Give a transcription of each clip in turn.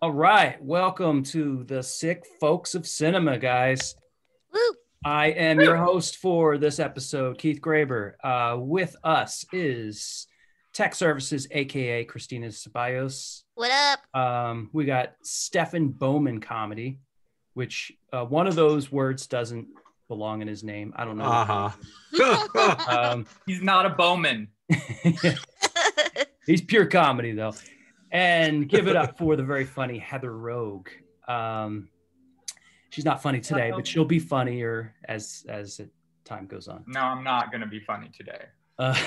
All right, welcome to the Sick Folks of Cinema, guys. Woo! I am your host for this episode, Keith Graber. Uh, with us is Tech Services, aka Christina Ceballos. What up? Um, we got Stefan Bowman comedy, which uh, one of those words doesn't belong in his name. I don't know. Uh-huh. Um, He's not a Bowman. he's pure comedy though. And give it up for the very funny Heather Rogue. Um, she's not funny today, but she'll be funnier as as time goes on. No, I'm not gonna be funny today. Uh,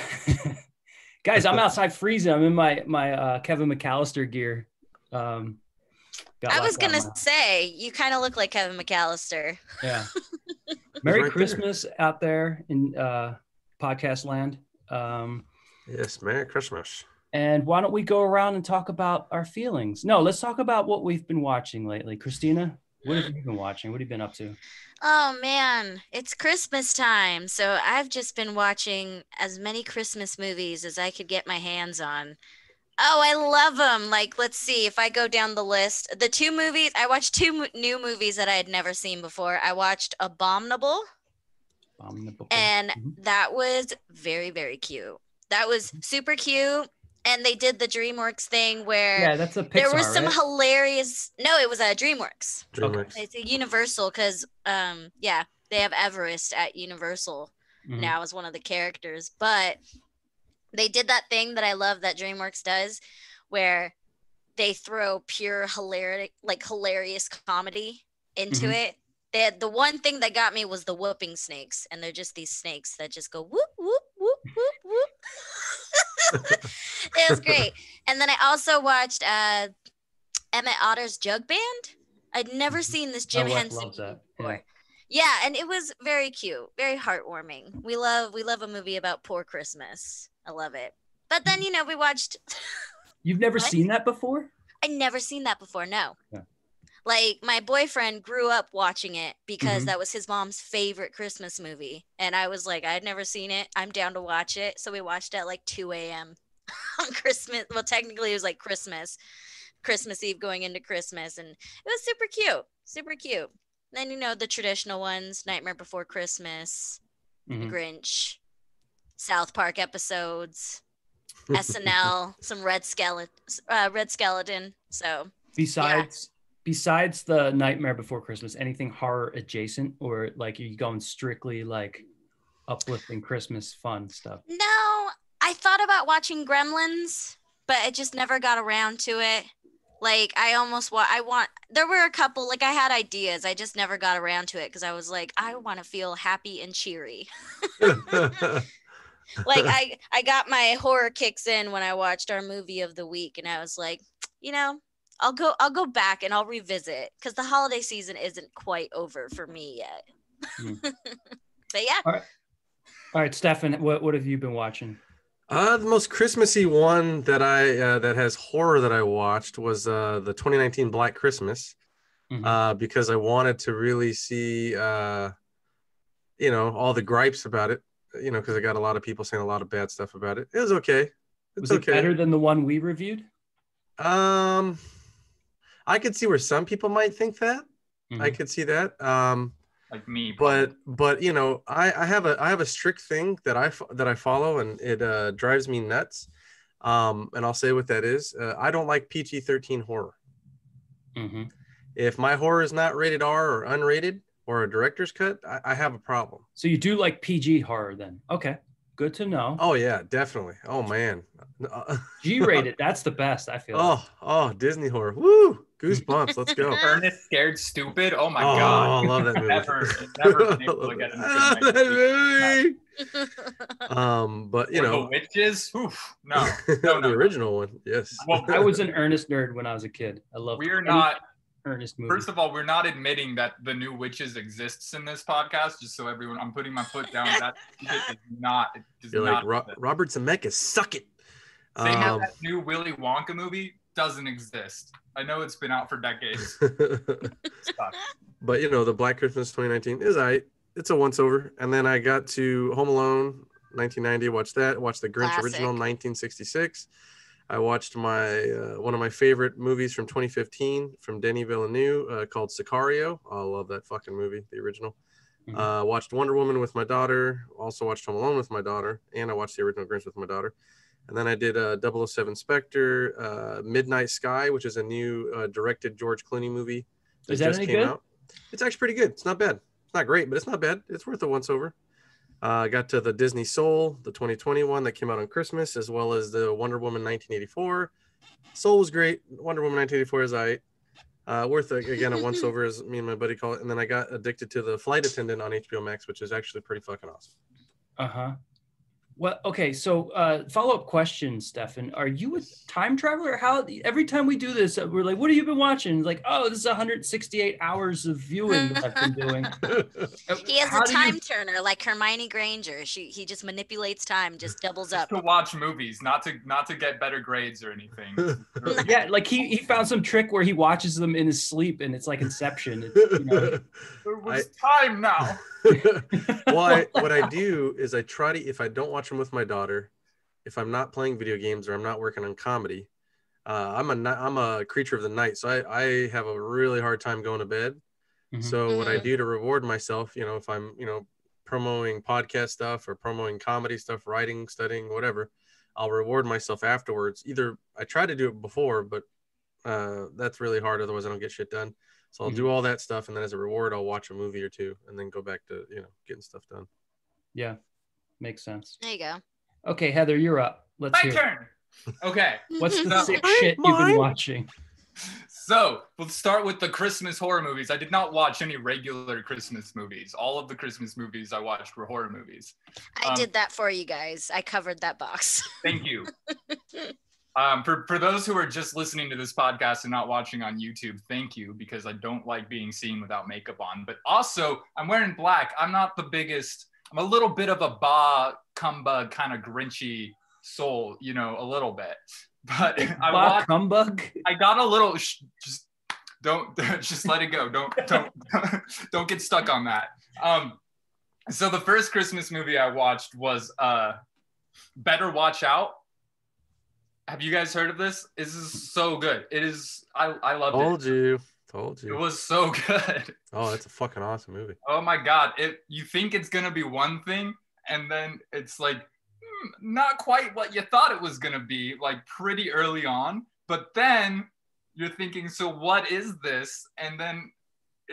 guys, I'm outside freezing. I'm in my my uh, Kevin McAllister gear. Um, got I was gonna my- say you kind of look like Kevin McAllister. Yeah. Merry right there. Christmas out there in uh, podcast land. Um, yes, Merry Christmas. And why don't we go around and talk about our feelings? No, let's talk about what we've been watching lately. Christina, what have you been watching? What have you been up to? Oh man, it's Christmas time, so I've just been watching as many Christmas movies as I could get my hands on. Oh, I love them. Like, let's see if I go down the list. The two movies I watched two new movies that I had never seen before. I watched Abominable, Abominable. and Mhm. that was very very cute. That was super cute, and they did the DreamWorks thing where yeah, that's a Pixar, there was some right? hilarious. No, it was a DreamWorks. DreamWorks. It's a Universal because, um, yeah, they have Everest at Universal Mhm. now as one of the characters. But they did that thing that I love that DreamWorks does, where they throw pure hilarious like hilarious comedy into Mhm. it. They had, the one thing that got me was the whooping snakes, and they're just these snakes that just go whoop whoop whoop whoop whoop. it was great. And then I also watched uh, Emmet Otter's Jug Band. I'd never seen this Jim Henson before. Yeah, and it was very cute, very heartwarming. We love we love a movie about poor Christmas. I love it. But then you know we watched. You've never What? seen that before? I never seen that before. No. Yeah. Like my boyfriend grew up watching it because Mhm. that was his mom's favorite Christmas movie, and I was like, I'd never seen it. I'm down to watch it, so we watched it at like 2 a.m. on Christmas. Well, technically it was like Christmas, Christmas Eve going into Christmas, and it was super cute, super cute. Then you know the traditional ones: Nightmare Before Christmas, Mhm. Grinch, South Park episodes, SNL, some Red Skelton, uh, Red Skelton. So Besides besides the Nightmare Before Christmas, anything horror adjacent, or like are you going strictly like uplifting Christmas fun stuff? no, I thought about watching Gremlins, but I just never got around to it. Like I almost want, I want. There were a couple. Like I had ideas, I just never got around to it because I was like, I want to feel happy and cheery. like I I got my horror kicks in when I watched our movie of the week and I was like, you know, I'll go I'll go back and I'll revisit cuz the holiday season isn't quite over for me yet. Hmm. but yeah, All right, Stefan, what, what have you been watching? uh, the most Christmassy one that I uh, that has horror that I watched was uh, the 2019 Black Christmas Mhm. uh, because I wanted to really see uh, you know all the gripes about it. You know, because I got a lot of people saying a lot of bad stuff about it. It was okay. It's Was it okay. better than the one we reviewed? Um, I could see where some people might think that. I Mhm. could see that. Um, Like me. but but you know I, I have a I have a strict thing that I that I follow and it uh, drives me nuts. Um, and I'll say what that is. Uh, I don't like PG thirteen horror. Mhm. If my horror is not rated R or unrated or a director's cut, I, I have a problem. So you do like PG horror then? Okay, good to know. Oh yeah, definitely. Oh man. Uh, G-rated, that's the best. I feel. oh oh Disney horror. Woo! Goosebumps. Let's go. Ernest Scared Stupid. Oh my oh, god. I love that movie. Never, never been able to get into I love my that movie. movie. Um, but you Or know, the witches. Oof, no, no, the no. original one. Yes. Well, I was an Ernest nerd when I was a kid. I love. we're not. Ernest movie. First of all, we're not admitting that the new witches exists in this podcast. Just so everyone, I'm putting my foot down. That shit is not. It does You're not like Ro- Robert Zemeckis, suck it. Same as Um, that new Willy Wonka movie doesn't exist. I know it's been out for decades. But you know, the Black Christmas 2019 is I. It's a once over, and then I got to Home Alone 1990. Watched that. Watched the Grinch Classic. original 1966. I watched my uh, one of my favorite movies from 2015 from Denis Villeneuve uh, called Sicario. I love that fucking movie, the original. Mhm. Uh, watched Wonder Woman with my daughter. Also watched Home Alone with my daughter, and I watched the original Grinch with my daughter. And then I did uh, 007 Spectre, uh, Midnight Sky, which is a new uh, directed George Clooney movie. Is that any good? It's actually pretty good. It's not bad. It's not great, but it's not bad. It's worth a once over. Uh, I got to the Disney Soul, the 2021 that came out on Christmas, as well as the Wonder Woman 1984. Soul was great. Wonder Woman 1984 is I. Uh, worth a, again a once over, as me and my buddy call it. And then I got addicted to the Flight Attendant on HBO Max, which is actually pretty fucking awesome. Uh huh. Well, okay. So, uh, follow up question, Stefan. Are you a time traveler? How every time we do this, uh, we're like, "What have you been watching?" Like, "Oh, this is 168 hours of viewing that I've been doing." Uh, He has how a do you- time turner like Hermione Granger. She he just manipulates time, just doubles up. to watch movies, not to not to get better grades or anything. yeah, like he he found some trick where he watches them in his sleep, and it's like Inception. It's, you know, There was time now. Well, I, what I do is I try to, if I don't watch them with my daughter, if I'm not playing video games or I'm not working on comedy, uh, I'm a ni- I'm a creature of the night, so I, I have a really hard time going to bed. Mhm. So what I Mhm. do to reward myself, you know, if I'm you know promoting podcast stuff or promoting comedy stuff, writing, studying, whatever, I'll reward myself afterwards. Either I try to do it before, but uh, that's really hard. Otherwise, I don't get shit done. So I'll do all that stuff, and then as a reward, I'll watch a movie or two, and then go back to you know getting stuff done. yeah, makes sense. There you go. Okay, Heather, you're up. Let's My hear. it. turn. Okay, What's the No. sick Mine, shit you've been watching? so we'll start with the Christmas horror movies. I did not watch any regular Christmas movies. All of the Christmas movies I watched were horror movies. I Um, did that for you guys. I covered that box. Thank you. Um, for, for those who are just listening to this podcast and not watching on YouTube, thank you because I don't like being seen without makeup on. But also, I'm wearing black. I'm not the biggest. I'm a little bit of a ba kumba kind of grinchy soul, you know, a little bit. But I watched, Humbug. I got a little. Sh- just don't just let it go. Don't don't don't get stuck on that. Um, so the first Christmas movie I watched was uh, Better Watch Out. Have you guys heard of this? This is so good. It is. I I loved it. Told you, told you. It was so good. Oh, that's a fucking awesome movie. Oh my god! It you think it's gonna be one thing, and then it's like hmm, not quite what you thought it was gonna be. Like pretty early on, but then you're thinking, so what is this? And then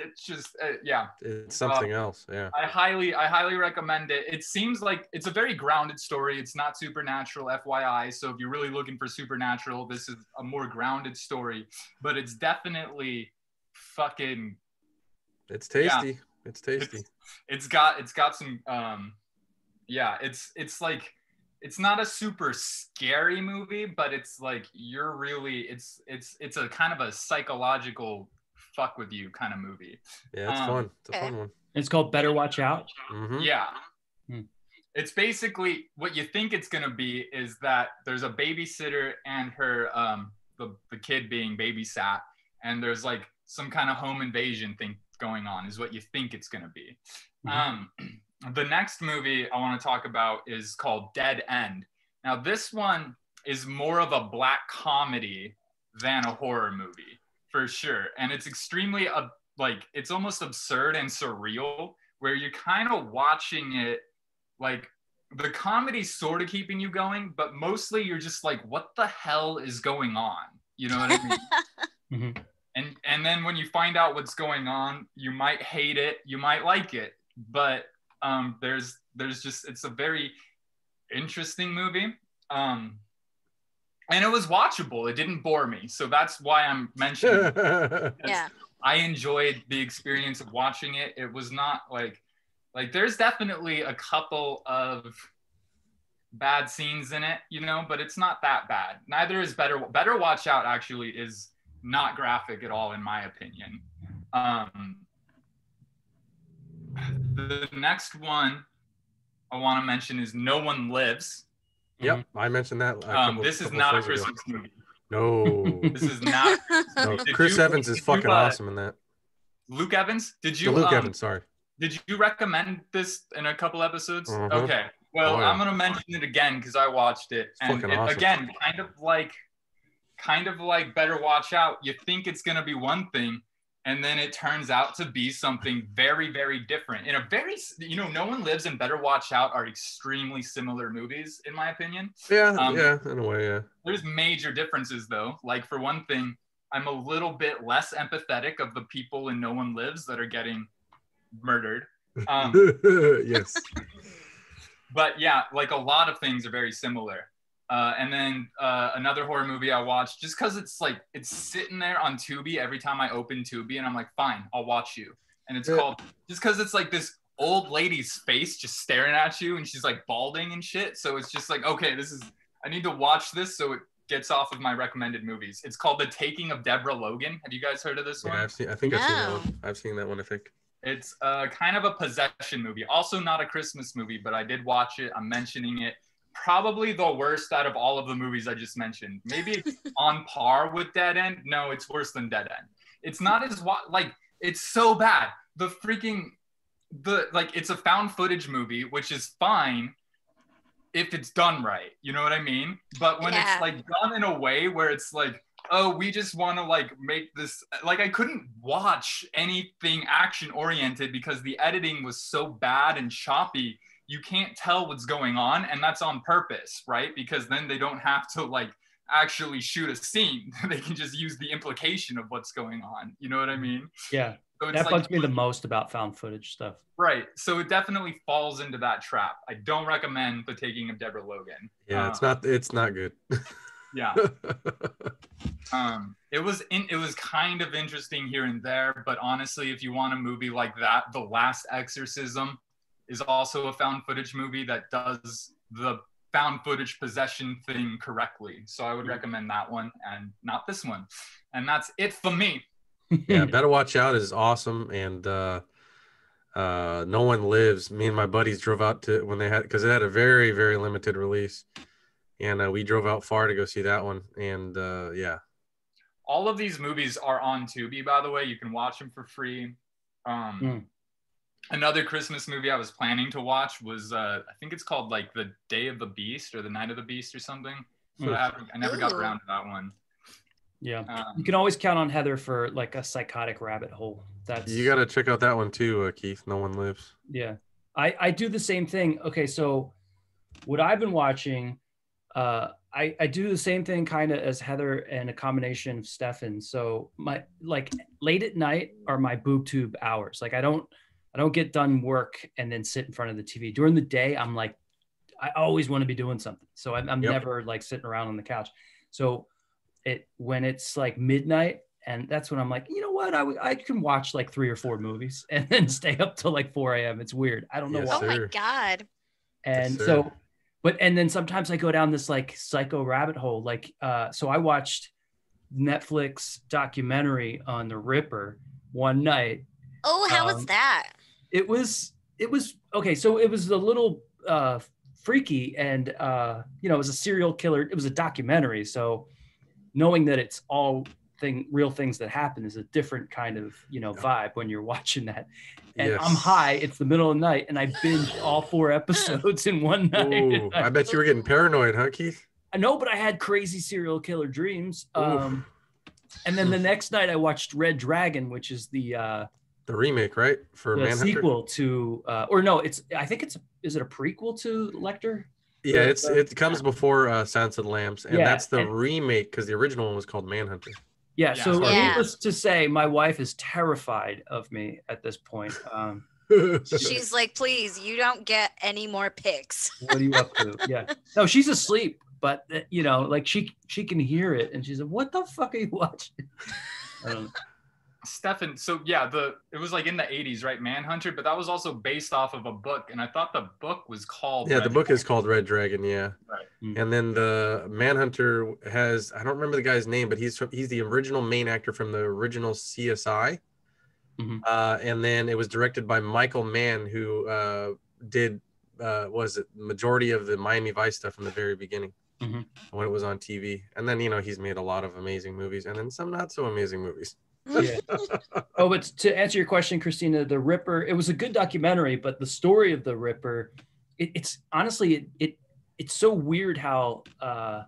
it's just uh, yeah. It's something else. Yeah. I highly, I highly recommend it. It seems like it's a very grounded story. It's not supernatural, FYI. So if you're really looking for supernatural, this is a more grounded story. But it's definitely fucking. It's tasty. It's tasty. It's got, it's got some. um Yeah, it's it's like it's not a super scary movie, but it's like you're really it's it's it's a kind of a psychological fuck with you kind of movie. Yeah, it's Um, fun. It's a fun one. It's called Better Watch Out. hmm Yeah. Hmm. It's basically what you think it's gonna be is that there's a babysitter and her um the, the kid being babysat and there's like some kind of home invasion thing going on is what you think it's gonna be. Mhm. Um the next movie I want to talk about is called Dead End. Now this one is more of a black comedy than a horror movie for sure. And it's extremely uh, like it's almost absurd and surreal where you're kind of watching it like the comedy's sort of keeping you going, but mostly you're just like, what the hell is going on? You know what I mean? Mhm. and and then when you find out what's going on, you might hate it, you might like it, but um, there's there's just it's a very interesting movie. Um, and it was watchable. It didn't bore me, so that's why I'm mentioning. it. Yeah. I enjoyed the experience of watching it. It was not like like there's definitely a couple of bad scenes in it, you know, but it's not that bad. Neither is Better Better Watch Out actually is not graphic at all in my opinion. Um the next one I want to mention is No One Lives. Yep, I mentioned that. a Um, this is not a shows ago. Christmas movie. No, This is not no. Chris you- Evans is did you, fucking uh, awesome in that. Luke Evans. Did Yeah, you Luke um, Evans, sorry. Did you recommend this in a couple episodes? Mhm. Okay. Well, Oh, yeah. I'm gonna mention it again because I watched it, and fucking it, awesome. again, kind of like kind of like Better Watch Out. You think it's gonna be one thing, and then it turns out to be something very, very different. In a very, you know, No One Lives and Better Watch Out are extremely similar movies, in my opinion. Yeah, Um, yeah, in a way, yeah. There's major differences though. Like for one thing, I'm a little bit less empathetic of the people in No One Lives that are getting murdered. Um, yes. but yeah, like a lot of things are very similar. Uh, and then uh, another horror movie I watched, just because it's like it's sitting there on Tubi every time I open Tubi, and I'm like, fine, I'll watch you. And it's Yeah. called just because it's like this old lady's face just staring at you, and she's like balding and shit. So it's just like, okay, this is I need to watch this so it gets off of my recommended movies. It's called The Taking of Deborah Logan. Have you guys heard of this Yeah, one? I've seen. I think I've seen that one. I've seen that one. I think. It's uh, kind of a possession movie. Also, not a Christmas movie, but I did watch it. I'm mentioning it. Probably the worst out of all of the movies I just mentioned. Maybe it's on par with Dead End. No, it's worse than Dead End. It's not as like it's so bad. The freaking the like it's a found footage movie, which is fine if it's done right. You know what I mean? But when Yeah. it's like done in a way where it's like oh, we just want to like make this like I couldn't watch anything action oriented because the editing was so bad and choppy. You can't tell what's going on, and that's on purpose, right? Because then they don't have to like actually shoot a scene. they can just use the implication of what's going on. You know what I mean? Yeah, So it's that like bugs me the most about found footage stuff. right. So it definitely falls into that trap. I don't recommend the taking of Deborah Logan. Yeah, it's Uh, not. It's not good. Yeah. um it was in it was kind of interesting here and there but honestly if you want a movie like that the last exorcism is also a found footage movie that does the found footage possession thing correctly so i would recommend that one and not this one and that's it for me yeah, better watch out is awesome, and uh, uh, no one lives. Me and my buddies drove out to when they had because it had a very very limited release, and uh, we drove out far to go see that one. And uh, yeah, all of these movies are on Tubi, by the way. You can watch them for free. Um, Mm. Another Christmas movie I was planning to watch was, uh, I think it's called like The Day of the Beast or The Night of the Beast or something. But Mm. I, I never got around to that one. yeah, Um, you can always count on Heather for like a psychotic rabbit hole. That's you got to check out that one too, uh, Keith. No one lives. Yeah. I, I do the same thing. Okay, so what I've been watching, uh, I, I do the same thing kind of as Heather and a combination of Stefan. So my like late at night are my boob tube hours. Like I don't I don't get done work and then sit in front of the TV. During the day, I'm like I always want to be doing something. So I'm, I'm Yep. never like sitting around on the couch. So it when it's like midnight and that's when I'm like, you know what? I, w- I can watch like three or four movies and then stay up till like 4 a.m. It's weird. I don't know Yes, why. Oh my god. And Yes, so, but and then sometimes I go down this like psycho rabbit hole. Like, uh, so I watched Netflix documentary on the Ripper one night. Oh, how was Um, that? It was it was okay. So it was a little uh, freaky, and uh, you know, it was a serial killer. It was a documentary, so knowing that it's all thing real things that happen is a different kind of you know vibe when you're watching that. And Yes. I'm high. It's the middle of the night, and I binged all four episodes in one night. Ooh, I bet you were getting paranoid, huh, Keith? I know, but I had crazy serial killer dreams. Um, and then the next night I watched Red Dragon, which is the uh, The remake, right? For the Manhunter. sequel to, uh, or no, it's I think it's is it a prequel to Lecter? Yeah, it's it comes before uh, Silence of the Lambs, and Yeah, that's the and- remake because the original one was called Manhunter. Yeah. Yeah. So Yeah. needless to say, my wife is terrified of me at this point. Um, She's like, please, you don't get any more pics. what are you up to? Yeah. No, she's asleep, but uh, you know, like she she can hear it, and she's like, "What the fuck are you watching?" I. Stefan, so yeah, the it was like in the 80s, right? Manhunter, but that was also based off of a book, and I thought the book was called yeah, the Red book is called Red Dragon. Yeah, Right. Mm. and then the Manhunter has I don't remember the guy's name, but he's he's the original main actor from the original CSI. Mhm. Uh, and then it was directed by Michael Mann, who uh, did uh, was it majority of the Miami Vice stuff in the very beginning Mhm. when it was on TV. And then you know he's made a lot of amazing movies, and then some not so amazing movies. Yeah. oh, but to answer your question, Christina, the Ripper, it was a good documentary, but the story of the Ripper, it, it's honestly, it, it it's so weird how uh,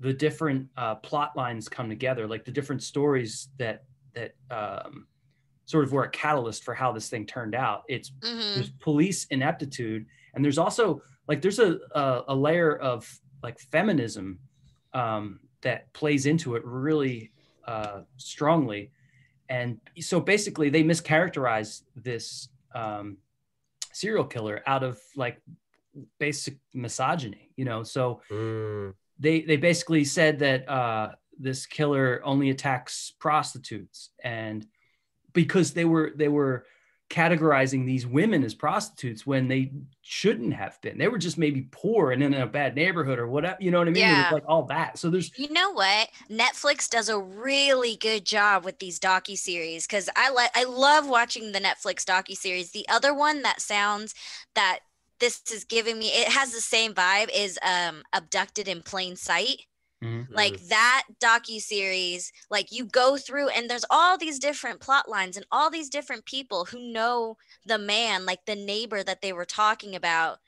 the different uh, plot lines come together, like the different stories that that um, sort of were a catalyst for how this thing turned out. It's Mhm. there's police ineptitude, and there's also like there's a a, a layer of like feminism um, that plays into it really uh, strongly, and so basically they mischaracterize this um, serial killer out of like basic misogyny, you know. So Mm, they they basically said that uh, this killer only attacks prostitutes, and because they were they were categorizing these women as prostitutes when they shouldn't have been. They were just maybe poor and in a bad neighborhood or whatever. You know what I mean? Yeah. like all that. So there's You know what? Netflix does a really good job with these docu series because I like I love watching the Netflix docu series. The other one that sounds that this is giving me it has the same vibe is um abducted in plain sight. Like Mm. that docu series like you go through and there's all these different plot lines and all these different people who know the man like the neighbor that they were talking about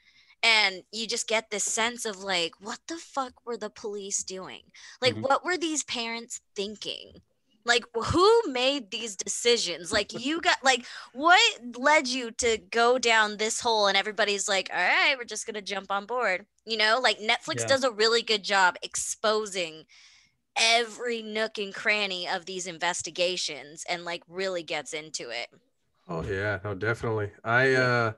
and you just get this sense of like what the fuck were the police doing like Mhm. what were these parents thinking like who made these decisions like you got like what led you to go down this hole and everybody's like all right we're just gonna jump on board you know like netflix Yeah. does a really good job exposing every nook and cranny of these investigations and like really gets into it Oh yeah, no, definitely. I uh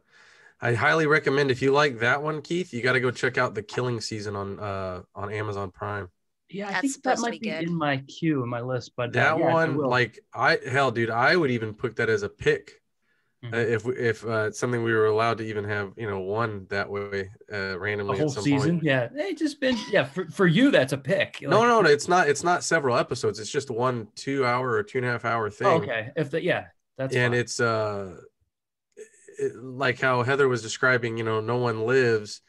I highly recommend if you like that one, Keith, you got to go check out the Killing season on uh on Amazon Prime. Yeah, I That's think that might be be in my queue in my list. But uh, That yeah, one, will. like I hell, dude, I would even put that as a pick Mhm. uh, if we- if uh, it's something we were allowed to even have, you know, one that way uh, a randomly whole at some season. point. Yeah, they just been yeah for, for you that's a pick. No, no, no, it's not. It's not several episodes. It's just one two hour or two and a half hour thing. oh, okay, if the yeah, that's and fine. it's uh it, like how heather was describing you know no one lives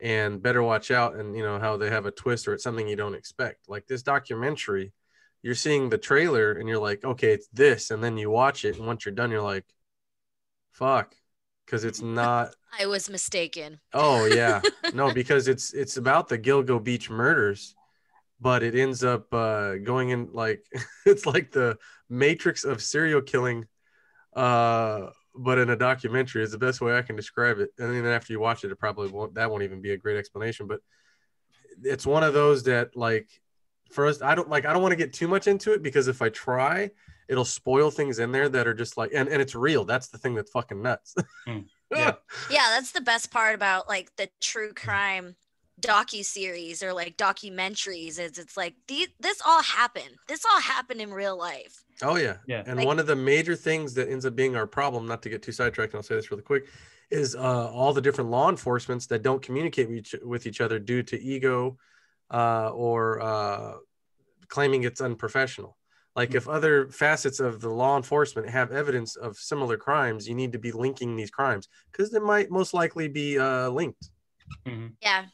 and better watch out and you know how they have a twist or it's something you don't expect. Like this documentary you're seeing the trailer and you're like okay it's this and then you watch it and once you're done you're like fuck because it's not i was mistaken. Oh yeah. No because it's it's about the gilgo beach murders but it ends up uh going in like it's like the matrix of serial killing uh but in a documentary is the best way i can describe it. And then after you watch it it probably won't that won't even be a great explanation but it's one of those that like first i don't like i don't want to get too much into it because if i try it'll spoil things in there that are just like and, and it's real. That's the thing that's fucking nuts. Mm, yeah. yeah that's the best part about like the true crime docu series or like documentaries is it's like these this all happened. This all happened in real life Oh yeah, Yeah. And Like- one of the major things that ends up being our problem, not to get too sidetracked, and I'll say this really quick, is uh, all the different law enforcements that don't communicate with each, with each other due to ego uh, or uh, claiming it's unprofessional. Like if other facets of the law enforcement have evidence of similar crimes, you need to be linking these crimes because they might most likely be uh, linked. Mhm. yeah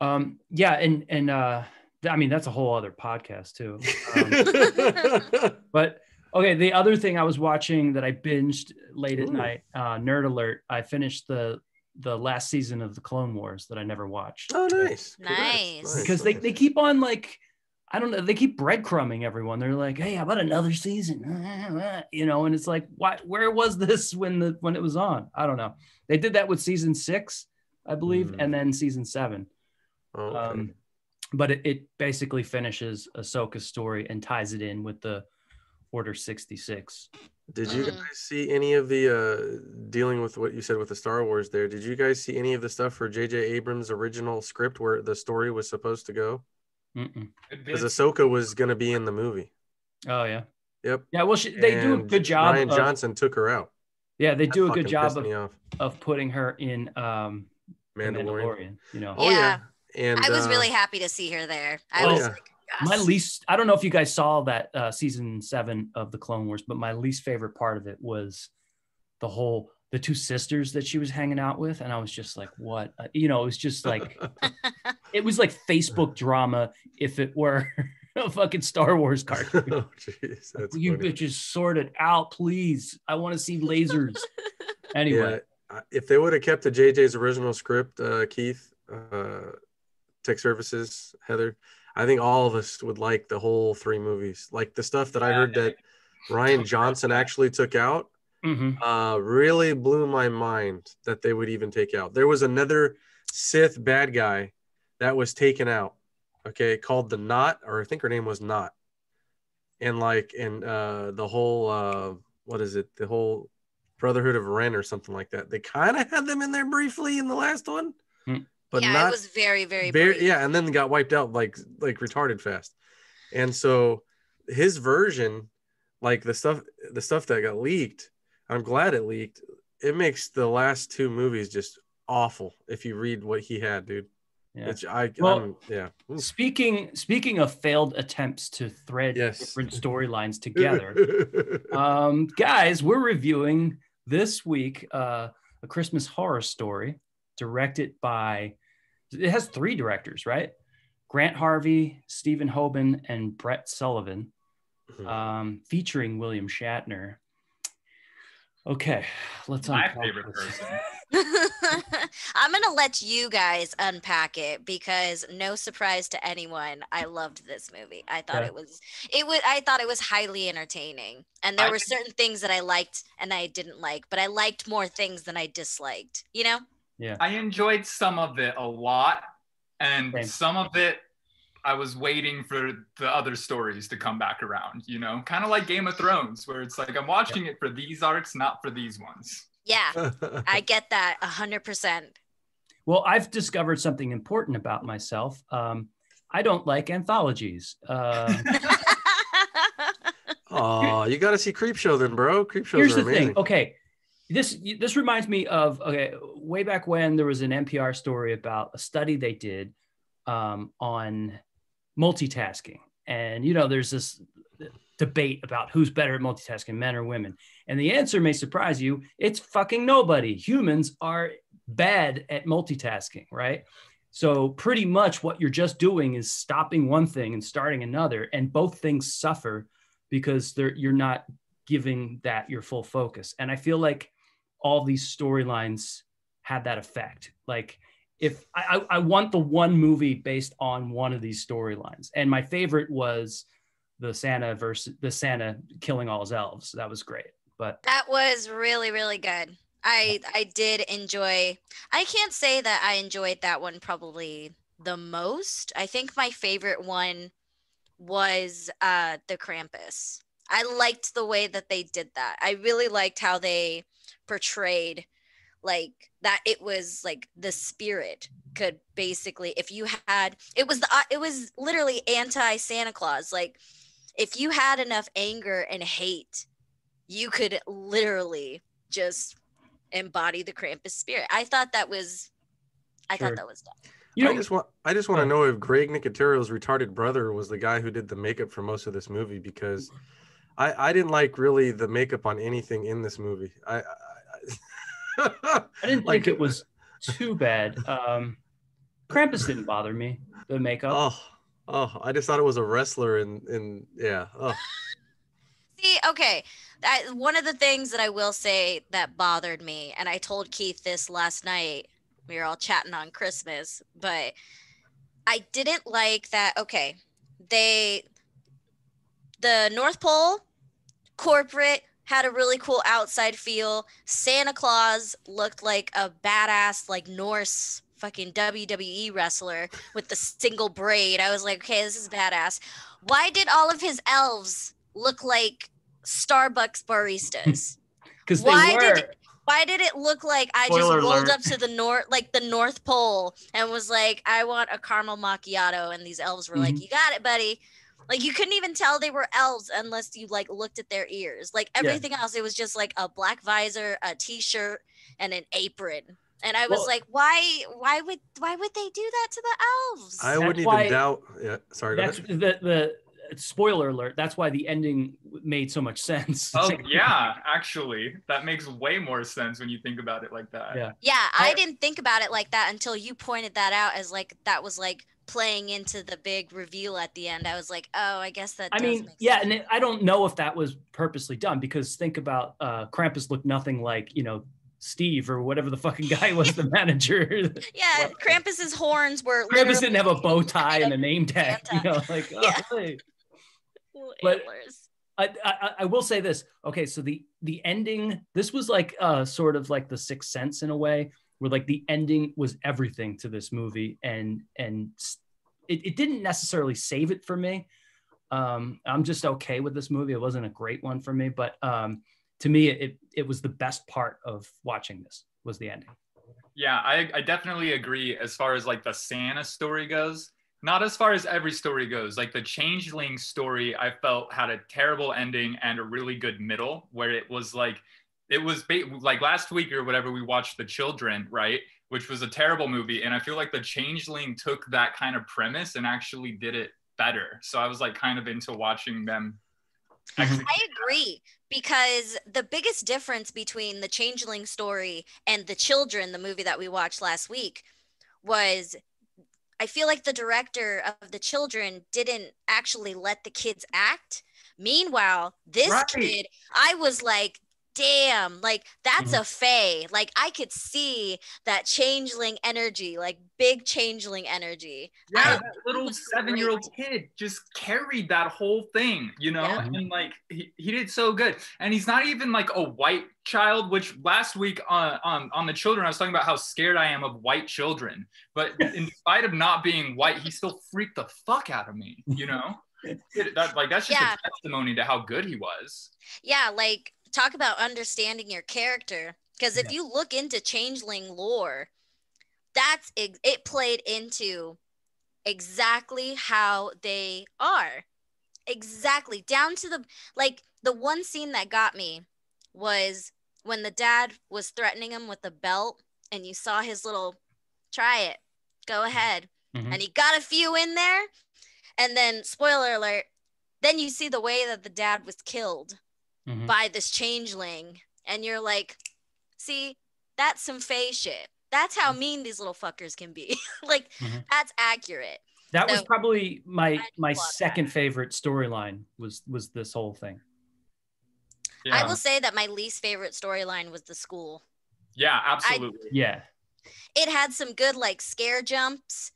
Um, yeah, and and uh, th- I mean that's a whole other podcast too. Um, but okay, the other thing I was watching that I binged late at night, uh, Nerd Alert. I finished the the last season of the Clone Wars that I never watched. oh, nice. Nice. because they, they keep on like I don't know they keep breadcrumbing everyone. They're like, hey, how about another season? You know, and it's like, why? Where was this when the when it was on? I don't know. They did that with season six, I believe, Hmm. and then season seven. Okay. Um, but it, it basically finishes Ahsoka's story and ties it in with the Order 66. Did you Mhm. guys see any of the uh dealing with what you said with the Star Wars there? Did you guys see any of the stuff for J.J. Abrams' original script where the story was supposed to go? Mm-mm. Because Ahsoka was going to be in the movie. Oh yeah, Yep. yeah. Well, she, they do a good job. Rian of- Johnson took her out. yeah, they That do a good job of, of putting her in um, Mandalorian. Mandalorian. You know, Oh yeah. Yeah. And i was uh, really happy to see her there i Oh, was yeah. like my least. I don't know if you guys saw that uh, season seven of the Clone Wars, but my least favorite part of it was the whole the two sisters that she was hanging out with, and I was just like, what? Uh, you know, it was just like it was like Facebook drama if it were a fucking Star Wars cartoon. oh jeez, that's you funny. bitches sort it out, please. I want to see lasers. anyway, Yeah, uh, if they would have kept the JJ's original script, uh, Keith, uh, Tech Services, Heather, I think all of us would like the whole three movies. Like the stuff that I heard that Rian Johnson actually took out Mhm. uh, really blew my mind that they would even take out. There was another Sith bad guy that was taken out, okay, called the Knot, or I think her name was Knot. And like, and uh, the whole, uh, what is it? The whole Brotherhood of Ren or something like that. They kind of had them in there briefly in the last one, Hmm. But yeah, not it was very, very, very yeah and then got wiped out like like retarded fast and so his version like the stuff the stuff that got leaked i'm glad it leaked it makes the last two movies just awful if you read what he had dude Yeah. Which i Well, I'm, yeah Oof. Speaking speaking of failed attempts to thread Yes. different storylines together, um, guys, we're reviewing this week uh, a Christmas horror story directed by. It has three directors, right? Grant Harvey, Steven Hoban, and Brett Sullivan, Mhm. um, featuring William Shatner. Okay, let's My unpack favorite this. person. I'm gonna let you guys unpack it because no surprise to anyone, I loved this movie. I thought Yeah. it was it was I thought it was highly entertaining. And there I were certain things that I liked and I didn't like, but I liked more things than I disliked, you know? I enjoyed some of it a lot, and Same. some of it I was waiting for the other stories to come back around. You know, kind of like Game of Thrones, where it's like I'm watching it for these arcs, not for these ones. Yeah, I get that a hundred percent. Well, I've discovered something important about myself. Um, I don't like anthologies. Uh, oh you gotta see Creepshow then bro creep shows here's the amazing thing. Okay, this this reminds me of okay, way back when there was an NPR story about a study they did um, on multitasking, and you know, there's this debate about who's better at multitasking, men or women, and the answer may surprise you. It's fucking nobody. Humans are bad at multitasking, right? So pretty much what you're just doing is stopping one thing and starting another, and both things suffer because you're not giving that your full focus. And I feel like all these storylines had that effect. Like if I, I want the one movie based on one of these storylines, and my favorite was the Santa versus the Santa killing all his elves. That was great. But That was really, really good. I I did enjoy. I can't say that I enjoyed that one probably the most. I think my favorite one was uh the Krampus. I liked the way that they did that. I really liked how they portrayed like that it was like the spirit could basically if you had it was the uh, it was literally anti Santa Claus like if you had enough anger and hate you could literally just embody the Krampus spirit. I thought that was, I Sure. thought that was done. you I just want I just want to know if Greg Nicotero's retarded brother was the guy who did the makeup for most of this movie because I I didn't like really the makeup on anything in this movie. I, I, I I didn't like think it was too bad. Um, Krampus didn't bother me. The makeup. oh oh I just thought it was a wrestler and and yeah oh See, okay, that one of the things that I will say that bothered me, and I told Keith this last night. We were all chatting on Christmas, but I didn't like that. Okay, they, the North Pole, corporate had a really cool outside feel. Santa Claus looked like a badass, like Norse fucking WWE wrestler with the single braid. I was like, okay, this is badass. Why did all of his elves look like Starbucks baristas? Because they why were. did- Why did it look like I Spoiler just rolled alert. up to the north, like the North Pole, and was like, I want a caramel macchiato, and these elves were like, Mhm. You got it, buddy. Like you couldn't even tell they were elves unless you like looked at their ears. Like everything else, it was just like a black visor, a t-shirt, and an apron. And I was Well- like, why? Why would? Why would they do that to the elves? I That's wouldn't even doubt yeah sorry go That's ahead. the the spoiler alert. That's why the ending made so much sense. Oh yeah, actually, that makes way more sense when you think about it like that. Yeah. Yeah, I I- didn't think about it like that until you pointed that out as like that was like playing into the big reveal at the end. I was like, oh, I guess that. I does mean, yeah, sense. and it, I don't know if that was purposely done because think about uh, Krampus looked nothing like you know Steve or whatever the fucking guy was, the manager. Yeah, Krampus's horns were. Krampus didn't have a bow tie and a name tag. You know, like oh, Yeah. hey. but- I, I I will say this. Okay, so the the ending. This was like uh sort of like the Sixth Sense in a way, where like the ending was everything to this movie, and and it, it didn't necessarily save it for me. Um, I'm just okay with this movie. It wasn't a great one for me, but um, to me, it it was the best part of watching this was the ending. Yeah, I, I definitely agree as far as like the Santa story goes. Not as far as every story goes. Like the Changeling story, I felt had a terrible ending and a really good middle where it was like, it was ba- like last week or whatever, we watched The Children, right? Which was a terrible movie. And I feel like The Changeling took that kind of premise and actually did it better. So I was like kind of into watching them. Mm-hmm. Actually, I agree because the biggest difference between the Changeling story and the Children, the movie that we watched last week, was I feel like the director of the Children didn't actually let the kids act. Meanwhile, this Right. kid, I was like, damn, like that's mm-hmm. a fae. Like I could see that changeling energy, like big changeling energy. yeah, that little seven year old kid just carried that whole thing, you know? Yeah. And like he, he did so good. And he's not even like a white child, which last week on, on on the children, I was talking about how scared I am of white children. But in spite of not being white, he still freaked the fuck out of me, you know? It- that, like that's just Yeah. a testimony to how good he was. Yeah, like talk about understanding your character. Because if you look into changeling lore, that's it played into exactly how they are. Exactly down to the like the one scene that got me was when the dad was threatening him with the belt and you saw his little try it. Go ahead. Mhm. And he got a few in there. And then spoiler alert, then you see the way that the dad was killed Mhm. by this changeling and you're like see that's some fey shit that's how mean these little fuckers can be like Mhm. that's accurate That was probably my my love that. second favorite storyline was was this whole thing. i will say that my least favorite storyline was the school yeah absolutely. Yeah. it had some good like scare jumps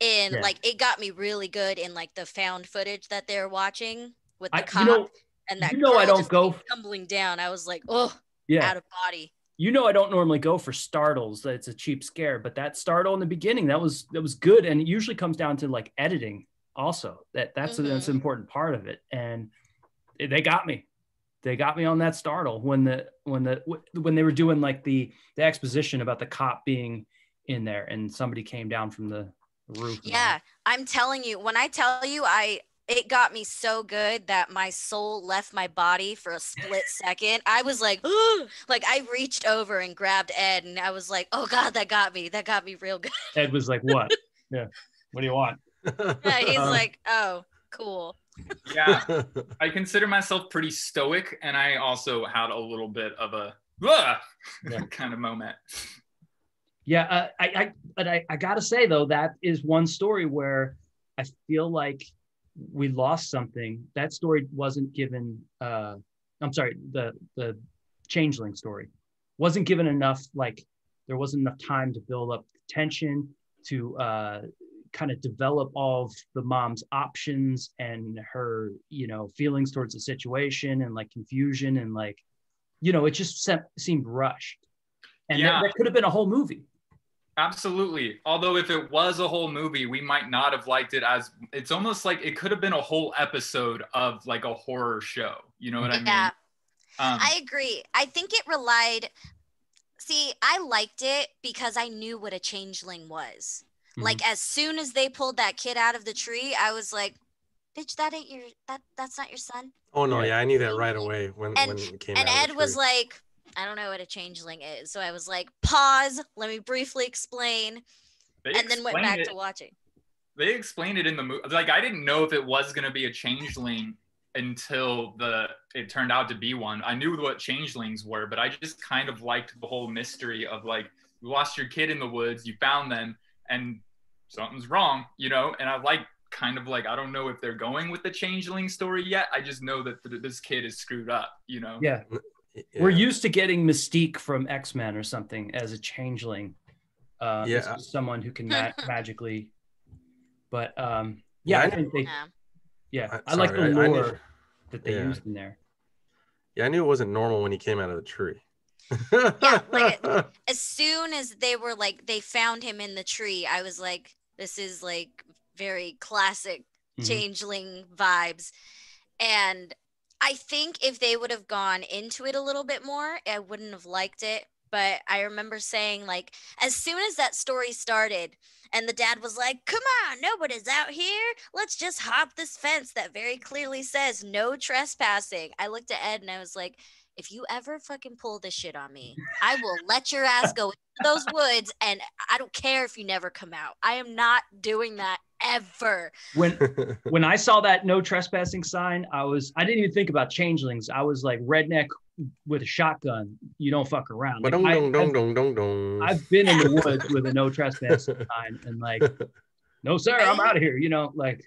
and Yeah. like it got me really good in like the found footage that they're watching with the I, cop you know, and that you know I don't go- tumbling down i was like oh yeah. out of body you know I don't normally go for startles. That's a cheap scare, but that startle in the beginning that was that was good, and it usually comes down to like editing. Also, that that's that's an Mhm. important part of it, and they got me. They got me on that startle when the when the when they were doing like the the exposition about the cop being in there, and somebody came down from the roof. Yeah, I'm telling you, when I tell you I it got me so good that my soul left my body for a split second. I was like, Ooh! like I reached over and grabbed Ed and I was like, "Oh god, that got me. That got me real good." Ed was like, "What? yeah, what do you want?" Yeah, he's Um, like, "Oh, cool." Yeah. I consider myself pretty stoic, and I also had a little bit of a "Ugh," Yeah. kind of moment. Yeah, uh, I, I, but I, I gotta say though, that is one story where I feel like we lost something. That story wasn't given. Uh, I'm sorry, the the changeling story wasn't given enough. Like there wasn't enough time to build up tension to uh, kind of develop all of the mom's options and her, you know, feelings towards the situation and like confusion and like, you know, it just se- seemed rushed. And that- that could have been a whole movie. Absolutely. Although if it was a whole movie, we might not have liked it as it's almost like it could have been a whole episode of like a horror show. You know what I mean? Yeah, Um, I agree. I think it relied See, I liked it because I knew what a changeling was. Like as soon as they pulled that kid out of the tree, I was like, "Bitch, that ain't your that that's not your son." oh no, Yeah. yeah, I knew that right away when And- when it came and out. of Ed the was like, I don't know what a changeling is. So I was like, pause, let me briefly explain, they and then went back it- to watching. They explained it in the movie. Like I didn't know if it was gonna be a changeling until the it turned out to be one. I knew what changelings were, but I just kind of liked the whole mystery of like you lost your kid in the woods, you found them, and something's wrong, you know. And I like kind of like I don't know if they're going with the changeling story yet. I just know that th- this kid is screwed up, you know. Yeah. We're used to getting Mystique from X Men or something as a changeling. Uh, Yeah. is someone who can ma- magically. But um, yeah, Yeah, I I think they. Yeah. Yeah, I- I, like the sorry, I- I lore knew- that they yeah. used in there. Yeah, I knew it wasn't normal when he came out of the tree. Yeah, like As soon as they were like they found him in the tree, I was like, this is like very classic Mhm. changeling vibes. And I think if they would have gone into it a little bit more, I wouldn't have liked it. But I remember saying, like, as soon as that story started, and the dad was like, Come on, nobody's out here. Let's just hop this fence that very clearly says no trespassing. I looked at Ed and I was like, If you ever fucking pull this shit on me, I will let your ass go into those woods and I don't care if you never come out. I am not doing that ever. When when I saw that no trespassing sign, I was I didn't even think about changelings. I was like redneck with a shotgun. You don't fuck around. But Like, dong I, dong dong I've, dong dong dong. I've been in the woods with a no trespassing sign and like, no sir, I'm out of here. You know, like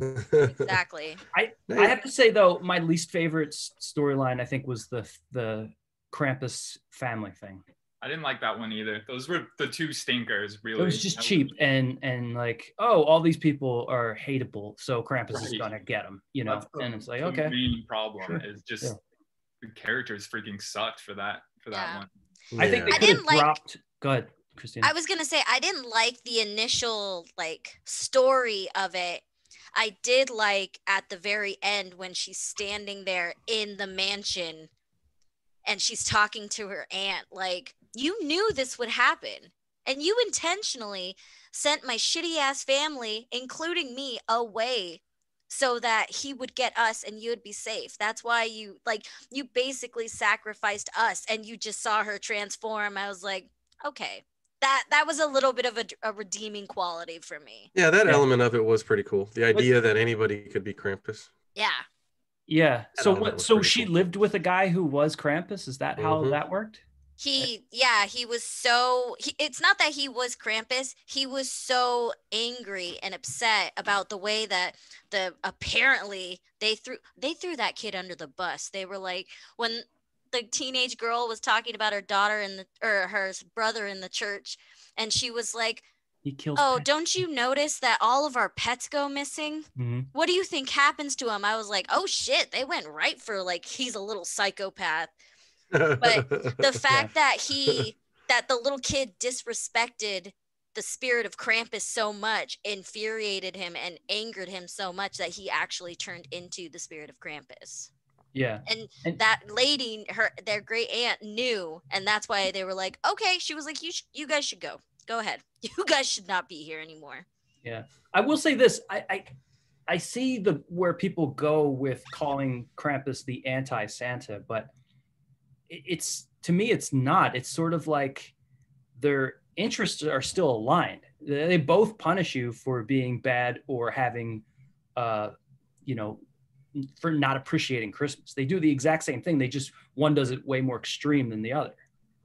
Exactly. I I have to say though, my least favorite storyline I think was the the Krampus family thing. I didn't like that one either. Those were the two stinkers, really. It was just That cheap and and like, oh, all these people are hateable, so Krampus is gonna get them, you know. The- And it's like, the okay, main problem Sure. is just Yeah. the characters freaking sucked for that for that Yeah. one. I think they I could have didn't like- dropped. Go ahead, Christina. I was gonna say I didn't like the initial like story of it. I did like at the very end when she's standing there in the mansion and she's talking to her aunt. Like, you knew this would happen. And you intentionally sent my shitty ass family, including me, away so that he would get us and you would be safe. That's why you like you basically sacrificed us and you just saw her transform. I was like, okay. That that was a little bit of a, a redeeming quality for me. Yeah, that Yeah. element of it was pretty cool. The idea that anybody could be Krampus. Yeah. yeah. So what? So she cool. lived with a guy who was Krampus. Is that how Mhm. that worked? He, yeah, he was so. He, it's not that he was Krampus. He was so angry and upset about the way that the apparently they threw they threw that kid under the bus. They were like when the teenage girl was talking about her daughter and the or her brother in the church, and she was like. "Oh, pets. don't you notice that all of our pets go missing? Mhm. What do you think happens to him?" I was like, "Oh shit, they went right for like he's a little psychopath." The fact that he that the little kid disrespected the spirit of Krampus so much infuriated him and angered him so much that he actually turned into the spirit of Krampus. Yeah. And, And- that lady, her their great aunt knew, and that's why they were like, "Okay." She was like, "You sh- you guys should go. Go ahead. You guys should not be here anymore." Yeah. I will say this. I, I I see the where people go with calling Krampus the anti-Santa, but it's to me it's not. It's sort of like their interests are still aligned. They they both punish you for being bad or having uh you know for not appreciating Christmas. They do the exact same thing. They just one does it way more extreme than the other.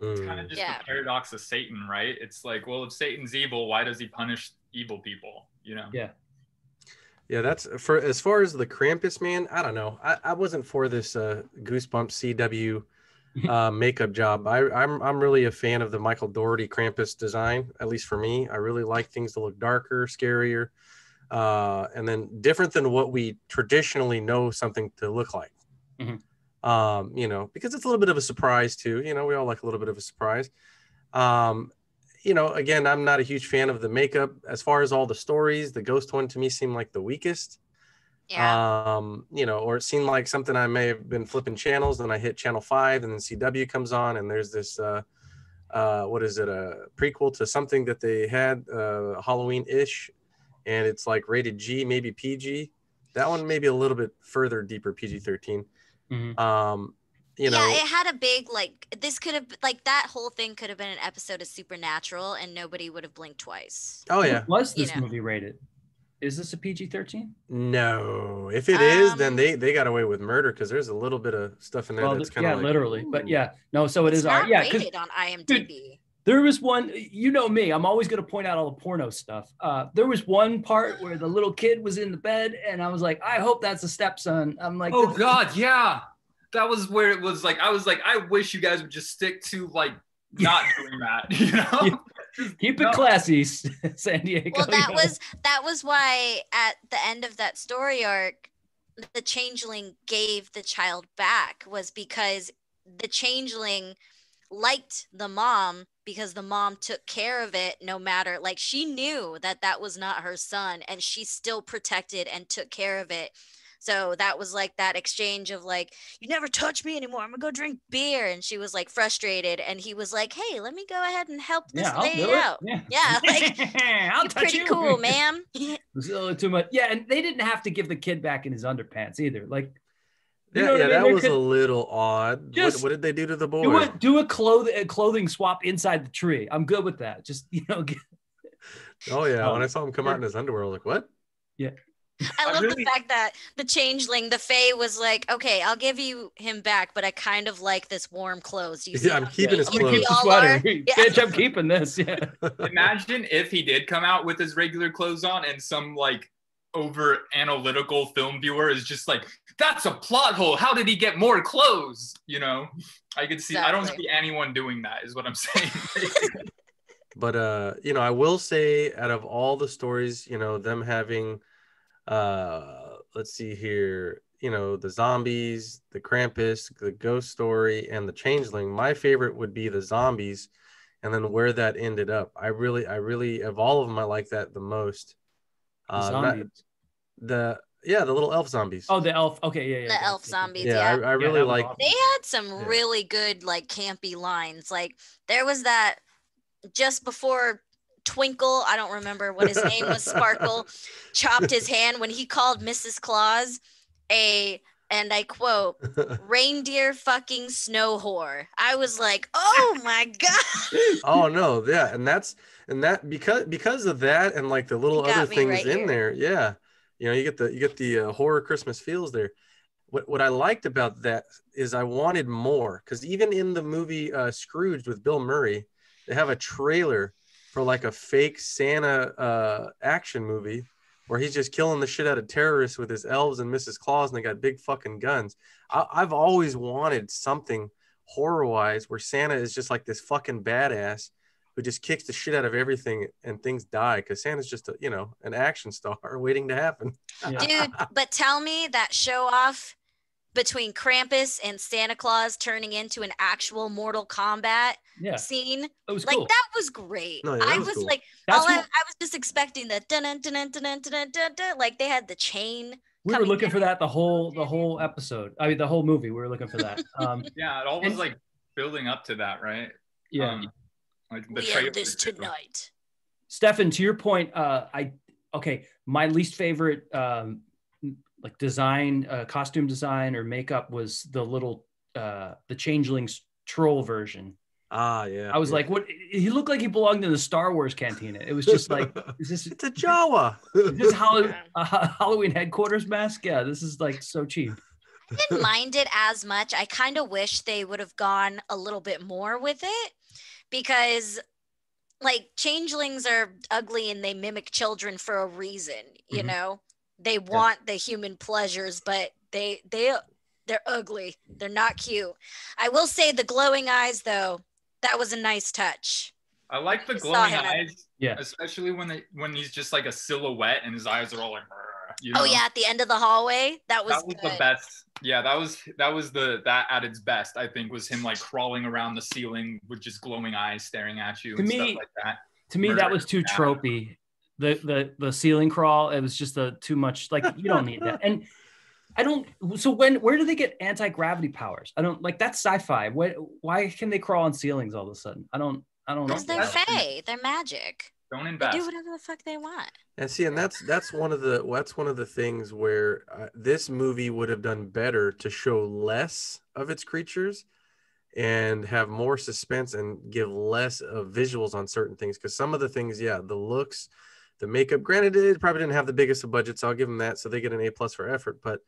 Mm. Kind of just Yeah. the paradox of Satan, right? It's like, well, if Satan's evil, why does he punish evil people? You know? Yeah. Yeah, that's for as far as the Krampus man. I don't know. I, I wasn't for this uh, Goosebumps CW uh, makeup job. I, I'm I'm really a fan of the Michael Dougherty Krampus design. At least for me, I really like things to look darker, scarier, uh, and then different than what we traditionally know something to look like. Mhm. Um, you know, because it's a little bit of a surprise too. You know, we all like a little bit of a surprise. Um, you know, again, I'm not a huge fan of the makeup. As far as all the stories, the ghost one to me seemed like the weakest. Yeah. Um, you know, or it seemed like something I may have been flipping channels, then I hit channel five, and then CW comes on, and there's this uh uh what is it, a prequel to something that they had uh Halloween-ish, and it's like rated G, maybe PG. That one maybe a little bit further deeper, PG 13. Mhm. Um, you know, yeah, it had a big like this could have like that whole thing could have been an episode of Supernatural and nobody would have blinked twice. oh yeah. What was You this know. movie rated? Is this a PG-13? No, if it is, then Um, they they got away with murder because there's a little bit of stuff in there Well, that's th- kind yeah, of like, literally. But yeah, no. So it it's is not our yeah. 'cause rated on IMDb. There was one, you know me, I'm always going to point out all the porno stuff. Uh, there was one part where the little kid was in the bed, and I was like, I hope that's a stepson. I'm like, Oh God, yeah. that was where it was like I was like I wish you guys would just stick to like not doing that, you know. Keep it No. classy, San Diego. Well, that you was that was why at the end of that story arc, the changeling gave the child back was because the changeling liked the mom because the mom took care of it no matter like she knew that that was not her son and she still protected and took care of it so that was like that exchange of like you never touch me anymore i'm gonna go drink beer and she was like frustrated and he was like hey let me go ahead and help this yeah, lady out Yeah, Yeah, like, I'll you're touch pretty you. cool ma'am It was a little too much. Yeah, and they didn't have to give the kid back in his underpants either. Like, you Yeah, know what yeah, I mean? that There was could- a little odd. What, Just what did they do to the boy? do a do a clothing a clothing swap inside the tree. I'm good with that. Just you know, get, Oh yeah, when Oh, I um, saw him come out in his underwear, I was like, "What?" I I love really- the fact that the changeling, the Fae, was like, "Okay, I'll give you him back, but I kind of like this warm clothes." Do you see? Yeah, I'm keeping his cute I'm keep clothes. all sweater. Yeah. Bitch, I'm keeping this. Yeah. Imagine if he did come out with his regular clothes on and some like over analytical film viewer is just like, that's a plot hole. How did he get more clothes? You know, I could see, I don't see anyone doing that, is what I'm saying. But uh, you know, I will say, out of all the stories, you know, them having, uh, let's see here, you know, the zombies, the Krampus, the ghost story, and the changeling. My favorite would be the zombies, and then where that ended up. I really, I really, of all of them, I like that the most. The Uh, not- zombies. the yeah, the little elf zombies. Oh, the elf. Okay, yeah, yeah. The elf zombies, yeah, yeah. I, I really that was like. awesome. They had some Yeah. really good, like, campy lines. Like there was that just before Twinkle, I don't remember what his name was, Sparkle, chopped his hand when he called Mrs. Claus a, and I quote, reindeer fucking snow whore. I was like, oh my god. oh no yeah and that's and that because because of that and like the little other things right in here. there yeah you know you get the you get the uh, horror christmas feels there what, what i liked about that is i wanted more because even in the movie uh, scrooge with bill murray they have a trailer for like a fake santa uh, action movie where he's just killing the shit out of terrorists with his elves and mrs claus and they got big fucking guns I, i've always wanted something horror wise where Santa is just like this fucking badass who just kicks the shit out of everything and things die because Santa's just a you know an action star waiting to happen. Yeah. Dude, but tell me that show off between Krampus and Santa Claus turning into an actual Mortal Kombat yeah. scene. That was like cool. that was great. No, yeah, that I was, was cool. like, all what... I, I, was just expecting that. like they had the chain. We were looking down. for that the whole the whole episode. I mean, the whole movie. We were looking for that. Um, yeah, it all was like building up to that, right? Yeah. Um, like the we have this tonight. Stefan, to your point, uh, I okay. My least favorite um, like design, uh, costume design or makeup was the little, uh, the changelings troll version. Ah, yeah. I was yeah. like, what? He looked like he belonged in the Star Wars cantina. It was just like, is this it's a Jawa. is this Hall- uh, Halloween headquarters mask? Yeah, this is like so cheap. I didn't mind it as much. I kind of wish they would have gone a little bit more with it because like changelings are ugly and they mimic children for a reason, you Mhm. know? They want the human pleasures, but they they they're ugly. They're not cute. I will say the glowing eyes though, that was a nice touch. I like the I glowing him at- eyes, Yeah. especially when they when he's just like a silhouette and his eyes are all like. You oh, know? Oh yeah, at the end of the hallway, that was, that was good. the best. Yeah, that was that was the that at its best. I think was him like crawling around the ceiling with just glowing eyes staring at you To and me- stuff like that. To me, that was too Yeah. tropey. The the the ceiling crawl. It was just a too much. Like you don't need that. And I don't. So when where do they get anti gravity powers? I don't like that's sci-fi. What? Why can they crawl on ceilings all of a sudden? I don't. I don't. Because they're invest in- fae, they're magic. Don't They invest. do whatever the fuck they want. And see, and that's that's one of the that's one of the things where uh, this movie would have done better to show less of its creatures and have more suspense and give less of visuals on certain things. Because some of the things, yeah, the looks, the makeup. Granted, it probably didn't have the biggest of budgets. I'll give them that, so they get an A plus for effort. But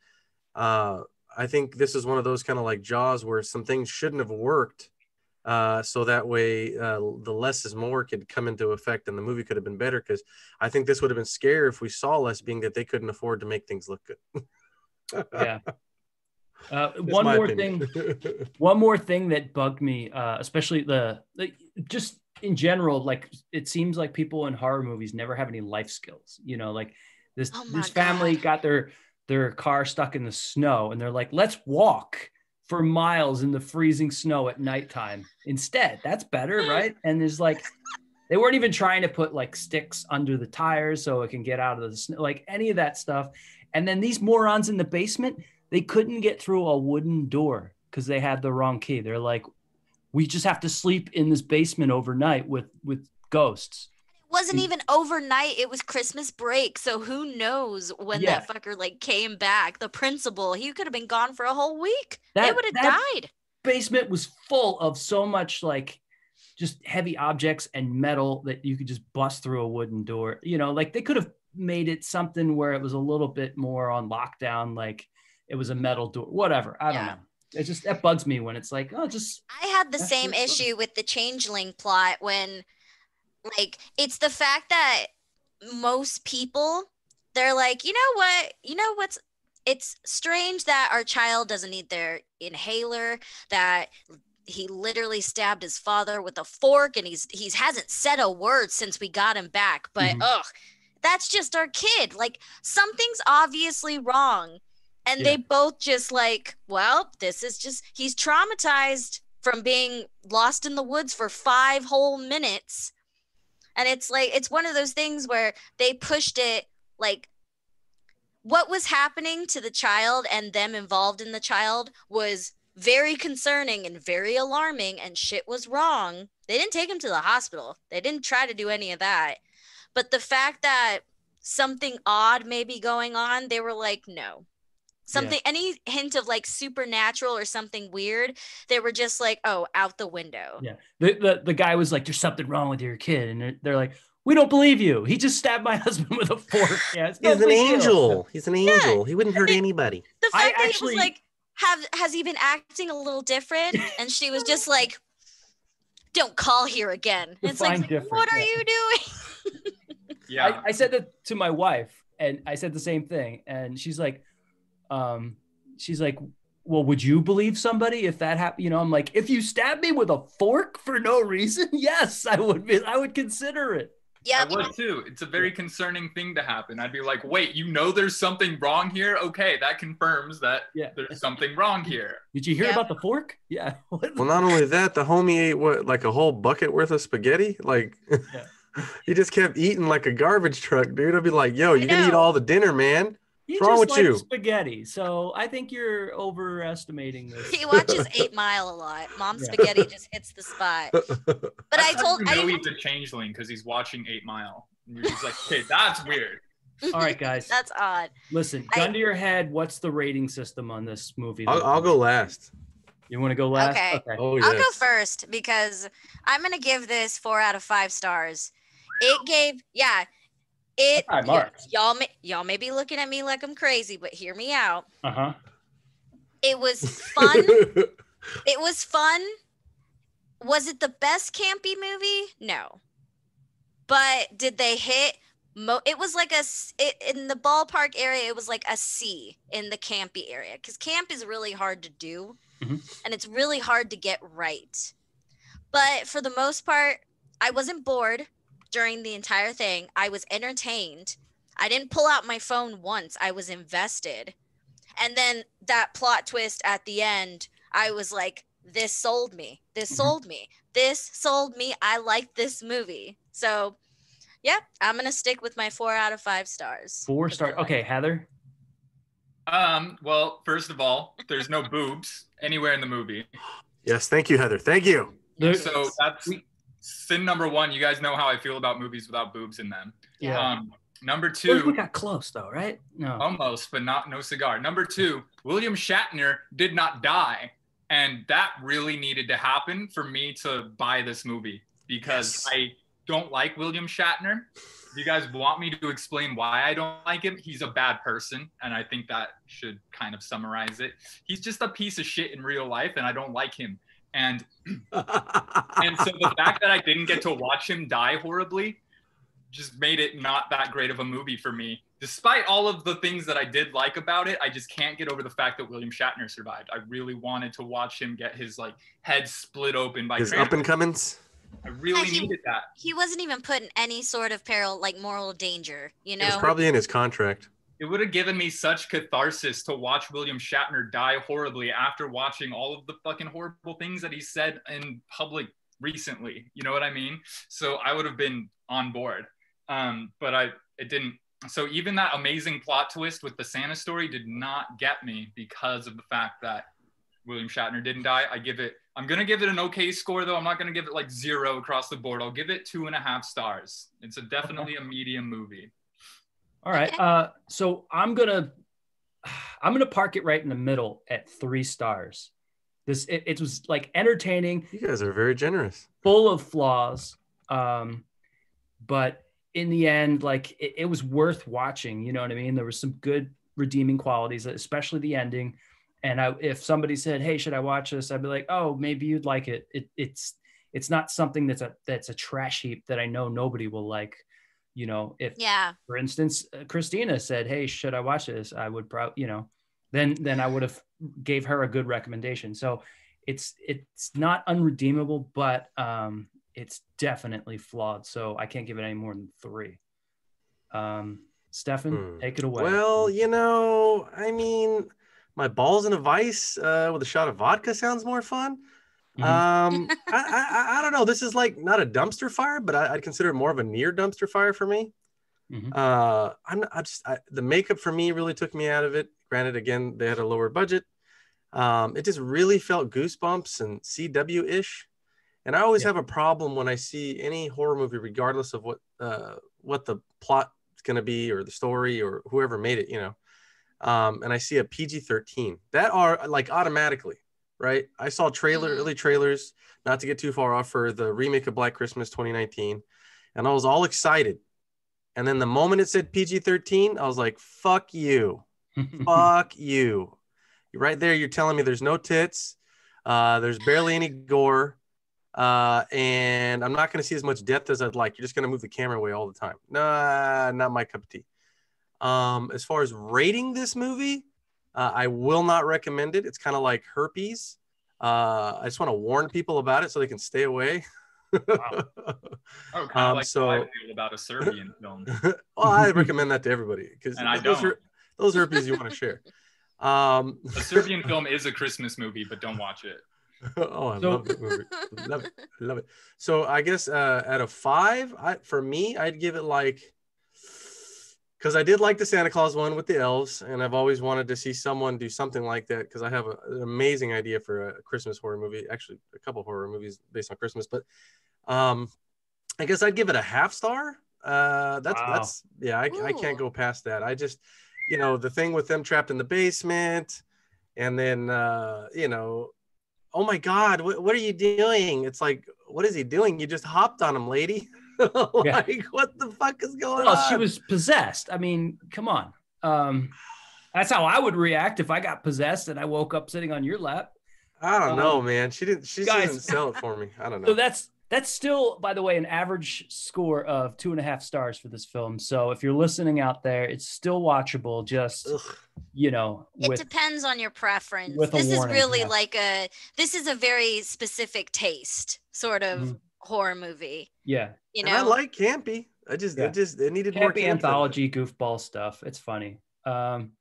uh, I think this is one of those kind of like Jaws where some things shouldn't have worked. Uh, so that way, uh, the less is more could come into effect, and the movie could have been better. Because I think this would have been scary if we saw less, being that they couldn't afford to make things look good. yeah. Uh, one more opinion. thing. One more thing that bugged me, uh, especially the, the just in general, like it seems like people in horror movies never have any life skills. You know, like this Oh this family God. got their their car stuck in the snow, and they're like, let's walk for miles in the freezing snow at nighttime instead. That's better, right? And there's like. They weren't even trying to put like sticks under the tires so it can get out of the snow, like any of that stuff. And then these morons in the basement, they couldn't get through a wooden door because they had the wrong key. They're like, we just have to sleep in this basement overnight with with ghosts. It wasn't even overnight. It was Christmas break. So who knows when that fucker like came back? The principal, he could have been gone for a whole week. they would have died. Basement was full of so much like just heavy objects and metal that you could just bust through a wooden door. You know, like they could have made it something where it was a little bit more on lockdown, like it was a metal door, whatever. I don't Yeah. know. It just that bugs me when it's like, oh, just I had the same what it's for. issue with the changeling plot when like it's the fact that most people they're like, you know what? You know what's it's strange that our child doesn't need their inhaler, that he literally stabbed his father with a fork and he's he's hasn't said a word since we got him back. But Mhm. ugh, that's just our kid. Like something's obviously wrong. And Yeah. they both just like, well, this is just he's traumatized from being lost in the woods for five whole minutes. And it's like it's one of those things where they pushed it like what was happening to the child and them involved in the child was very concerning and very alarming and shit was wrong. They didn't take him to the hospital. They didn't try to do any of that. But the fact that something odd may be going on, they were like, no. Something, any hint of like supernatural or something weird, they were just like, oh, out the window. Yeah. The, the the guy was like, "There's something wrong with your kid," and they're, they're like, "We don't believe you. He just stabbed my husband with a fork." Yeah, it's no He's an angel. He's an angel. He wouldn't hurt they- anybody. The I fact that actually- he was like, have has he been acting a little different? And she was just like, don't call here again. It's like, Define different, what are yeah. you doing? Yeah. I, I said that to my wife, and I said the same thing, and she's like, um, she's like, "Well, would you believe somebody if that happened?" You know, I'm like, if you stab me with a fork for no reason, yes, I would be. I would consider it. Yeah, I would too. It's a very concerning thing to happen. I'd be like, wait, you know there's something wrong here? Okay, that confirms that Yeah. there's something wrong here. Did you hear Yeah. about the fork? Yeah. Well, not only that, the homie ate what, like a whole bucket worth of spaghetti. Like, he just kept eating like a garbage truck, dude. I'd be like, "Yo, you're gonna eat all the dinner, man." He What's wrong just with likes you? spaghetti. So I think you're overestimating this. he watches Eight Mile a lot. Mom Yeah. spaghetti just hits the spot. But I That's how told you I know didn't, he's a changeling because he's watching Eight Mile. And you're just like, okay, that's weird. All right, guys. that's odd. Listen, I- gun to your head. What's the rating system on this movie? I'll, I'll go last. You want to go last? Okay. Oh I'll go first because I'm gonna give this four out of five stars. It gave, yeah, it. High marks. y'all may y'all may be looking at me like I'm crazy, but hear me out. Uh huh. It was fun. it was fun. Was it the best campy movie? No. But did they hit? Mo- it was like a it, in the ballpark area. It was like a C in the campy area because camp is really hard to do, Mhm. and it's really hard to get right. But for the most part, I wasn't bored during the entire thing. I was entertained. I didn't pull out my phone once. I was invested. And then that plot twist at the end, I was like, this sold me. This Mhm. sold me. This sold me. I like this movie. So, yeah, I'm going to stick with my four out of five stars. Four stars. Okay. Heather. Um, well, first of all, there's no boobs anywhere in the movie. yes, thank you, Heather. Thank you. So that's we- sin number one. You guys know how I feel about movies without boobs in them. yeah. Um, number two, we got close though, right? No. almost, but not no cigar. Number two, William Shatner did not die. And that really needed to happen for me to buy this movie because Yes. I don't like William Shatner. If you guys want me to explain why I don't like him, he's a bad person. And I think that should kind of summarize it. He's just a piece of shit in real life, and I don't like him. And and so the fact that I didn't get to watch him die horribly just made it not that great of a movie for me despite all of the things that I did like about it, I just can't get over the fact that William Shatner survived. I really wanted to watch him get his like head split open by His Krampus. up and comings. I really Yeah, he- needed that. He wasn't even put in any sort of peril, like moral danger. You It was know. probably in his contract. It would have given me such catharsis to watch William Shatner die horribly after watching all of the fucking horrible things that he said in public recently. You know what I mean? So I would have been on board. Um, but I it didn't. So even that amazing plot twist with the Santa story did not get me because of the fact that William Shatner didn't die. I give it. I'm gonna give it an okay score though. I'm not gonna give it like zero across the board. I'll give it two and a half stars. It's a definitely a medium movie. All right. Okay. Uh, so I'm gonna I'm gonna park it right in the middle at three stars. This it, it was like entertaining, You guys are very generous. full of flaws, um, but in the end, like it, it was worth watching. You know what I mean? There was some good redeeming qualities, especially the ending. And I, if somebody said, "Hey, should I watch this?" I'd be like, "Oh, maybe you'd like it." it it's it's not something that's a that's a trash heap that I know nobody will like. You know, if yeah. for instance, uh, Christina said, "Hey, should I watch this?" I would probably, you know, then then I would have gave her a good recommendation. So it's it's not unredeemable, but um, it's definitely flawed. So I can't give it any more than three. Um, Stefan, Hmm. take it away. Well, you know, I mean, my balls in a vice uh, with a shot of vodka sounds more fun. Mhm. Um, I, I, I- don't know. This is like not a dumpster fire, but I, I'd consider it more of a near dumpster fire for me. Mhm. Uh, I'm I just I, the makeup for me really took me out of it. Granted, again, they had a lower budget. Um, it just really felt goosebumps and CW ish. And I always Yeah. have a problem when I see any horror movie, regardless of what uh, what the plot is going to be or the story or whoever made it, you know. Um, and I see a PG 13 that are like automatically, right? I saw trailer, Mhm. early trailers, not to get too far off for the remake of Black Christmas 2019. And I was all excited. And then the moment it said PG 13, I was like, fuck you. Fuck you. Right there, you're telling me there's no tits, uh, there's barely any gore, uh, and I'm not going to see as much depth as I'd like. You're just going to move the camera away all the time. Nah, not my cup of tea. Um, as far as rating this movie, uh, I will not recommend it. It's kind of like herpes. Uh, I just want to warn people about it so they can stay away. Wow. Oh, kind of Um, like so- how I feel about a Serbian film. well, I recommend that to everybody because those don't. are those herpes you want to share. Um, A Serbian film is a Christmas movie, but don't watch it. oh, I So- love that movie. Love it. Love it. So I guess uh, out of five, I, for me, I'd give it like because I did like the Santa Claus one with the elves, and I've always wanted to see someone do something like that because I have a, an amazing idea for a Christmas horror movie. Actually, a couple horror movies based on Christmas, but um, I guess I'd give it a half star. Uh, that's Wow. that's yeah, I, I can't go past that. I just, you know, the thing with them trapped in the basement, and then uh, you know, oh my God, what, what are you doing? It's like, what is he doing? You just hopped on him, lady. like, what the fuck is going well, on? she was possessed. I mean, come on. Um, that's how I would react if I got possessed and I woke up sitting on your lap. I don't know, um, man. She didn't. She guys- didn't sell it for me. I don't know. So that's that's still, by the way, an average score of two and a half stars for this film. So if you're listening out there, it's still watchable. Just Ugh. you know, It depends on your preference. with a This is warning, really yeah. like a this is a very specific taste sort of Mhm. horror movie. Yeah, You And I like campy. I just, Yeah. it just, it needed more campy camp than that. anthology goofball stuff. It's funny. Um,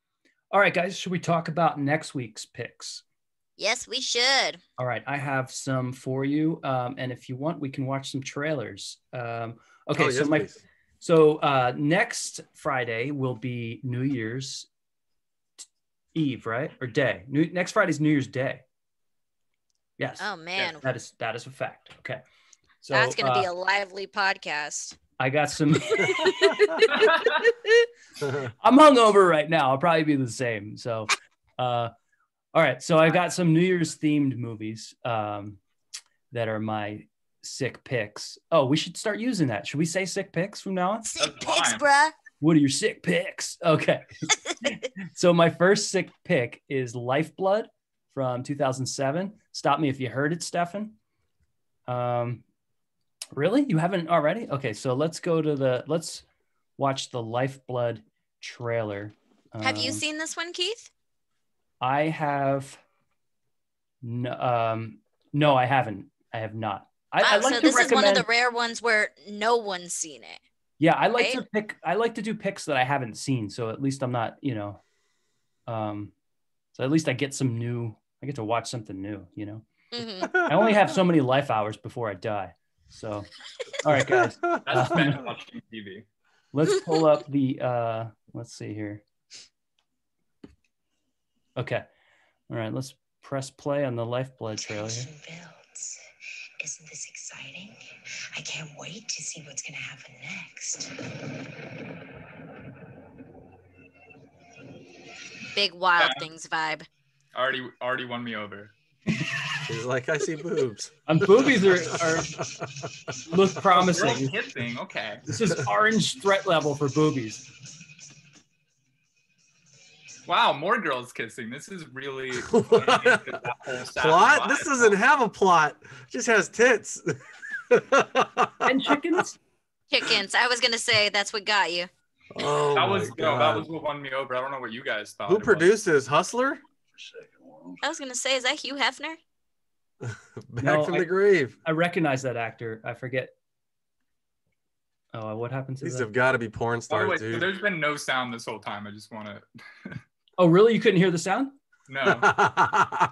all right, guys, should we talk about next week's picks? yes, we should. All right, I have some for you, um, and if you want, we can watch some trailers. Um, okay, Oh, so yes, my please. so uh, next Friday will be New Year's Eve, right, or day? New, next Friday's New Year's Day. Yes, Oh man, that is that is a fact. Okay, so that's gonna be uh, a lively podcast. I got some. I'm hungover right now. I'll probably be the same. So, uh, all right. So I got some New Year's themed movies um, that are my sick picks. Oh, we should start using that. Should we say sick picks from now on? Sick That's pics, fine. bruh. What are your sick picks? Okay. so my first sick pick is Lifeblood from 2007. Stop me if you heard it, Stefan. Um, really? You haven't already? Okay, so let's go to the let's watch the Lifeblood trailer. Have you Um, seen this one, Keith? I have. No, um, no, I haven't. I have not. I, I like so this is one of the rare ones where no one's seen it. yeah, I like to pick. I like to do picks that I haven't seen, so at least I'm not, you know. Um, so at least I get some new. I get to watch something new. You know, hmm I only have so many life hours before I die. So, all right, guys. That's Um, watching TV. let's pull up the uh let's see here okay all right let's press play on the lifeblood trailer here. Tension builds. Isn't this exciting? I can't wait to see what's going to happen next. Big wild Yeah. things vibe. Already, already won me over. He's like, I see boobs. um boobies are, are look Girl promising kissing. Okay. this is orange threat level for boobies Wow, more girls kissing. This is really playing into that whole sappy plot? This doesn't have a plot. It just has tits. and chickens Chickens. I was gonna say that's what got you. oh That was no, that was what won me over. I don't know what you guys thought. Who produces was. Hustler? I was gonna say, is that Hugh Hefner? Back No, from I- the grave. i recognize that actor i forget oh what happened to These that have got to be porn By the way, stars, dude. there's been no sound this whole time. I just want to. oh really you couldn't hear the sound No.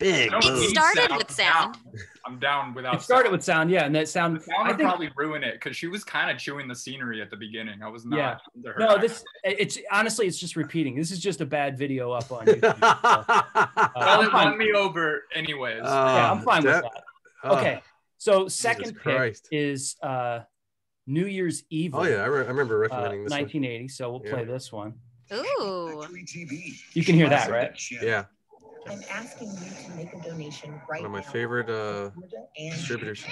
Big No, It boobs. need started with I'm sound. down. I'm down without. it started sound. with sound yeah and that sound The sound i would think probably ruin it because she was kind of chewing the scenery at the beginning. I was not. Yeah. her no act. this it's honestly it's just repeating this is just a bad video up on youtube so, Well, I'm it won me over anyways. yeah i'm Uh, fine with that- that. Okay, so second pick Christ. is uh, New Year's Evil. Oh yeah, I, re- I remember uh, recommending this one. 1980. So we'll play this one. Ooh. You can hear that, right? Yeah, I'm asking you to make a donation right one of my now. favorite uh, And distributors.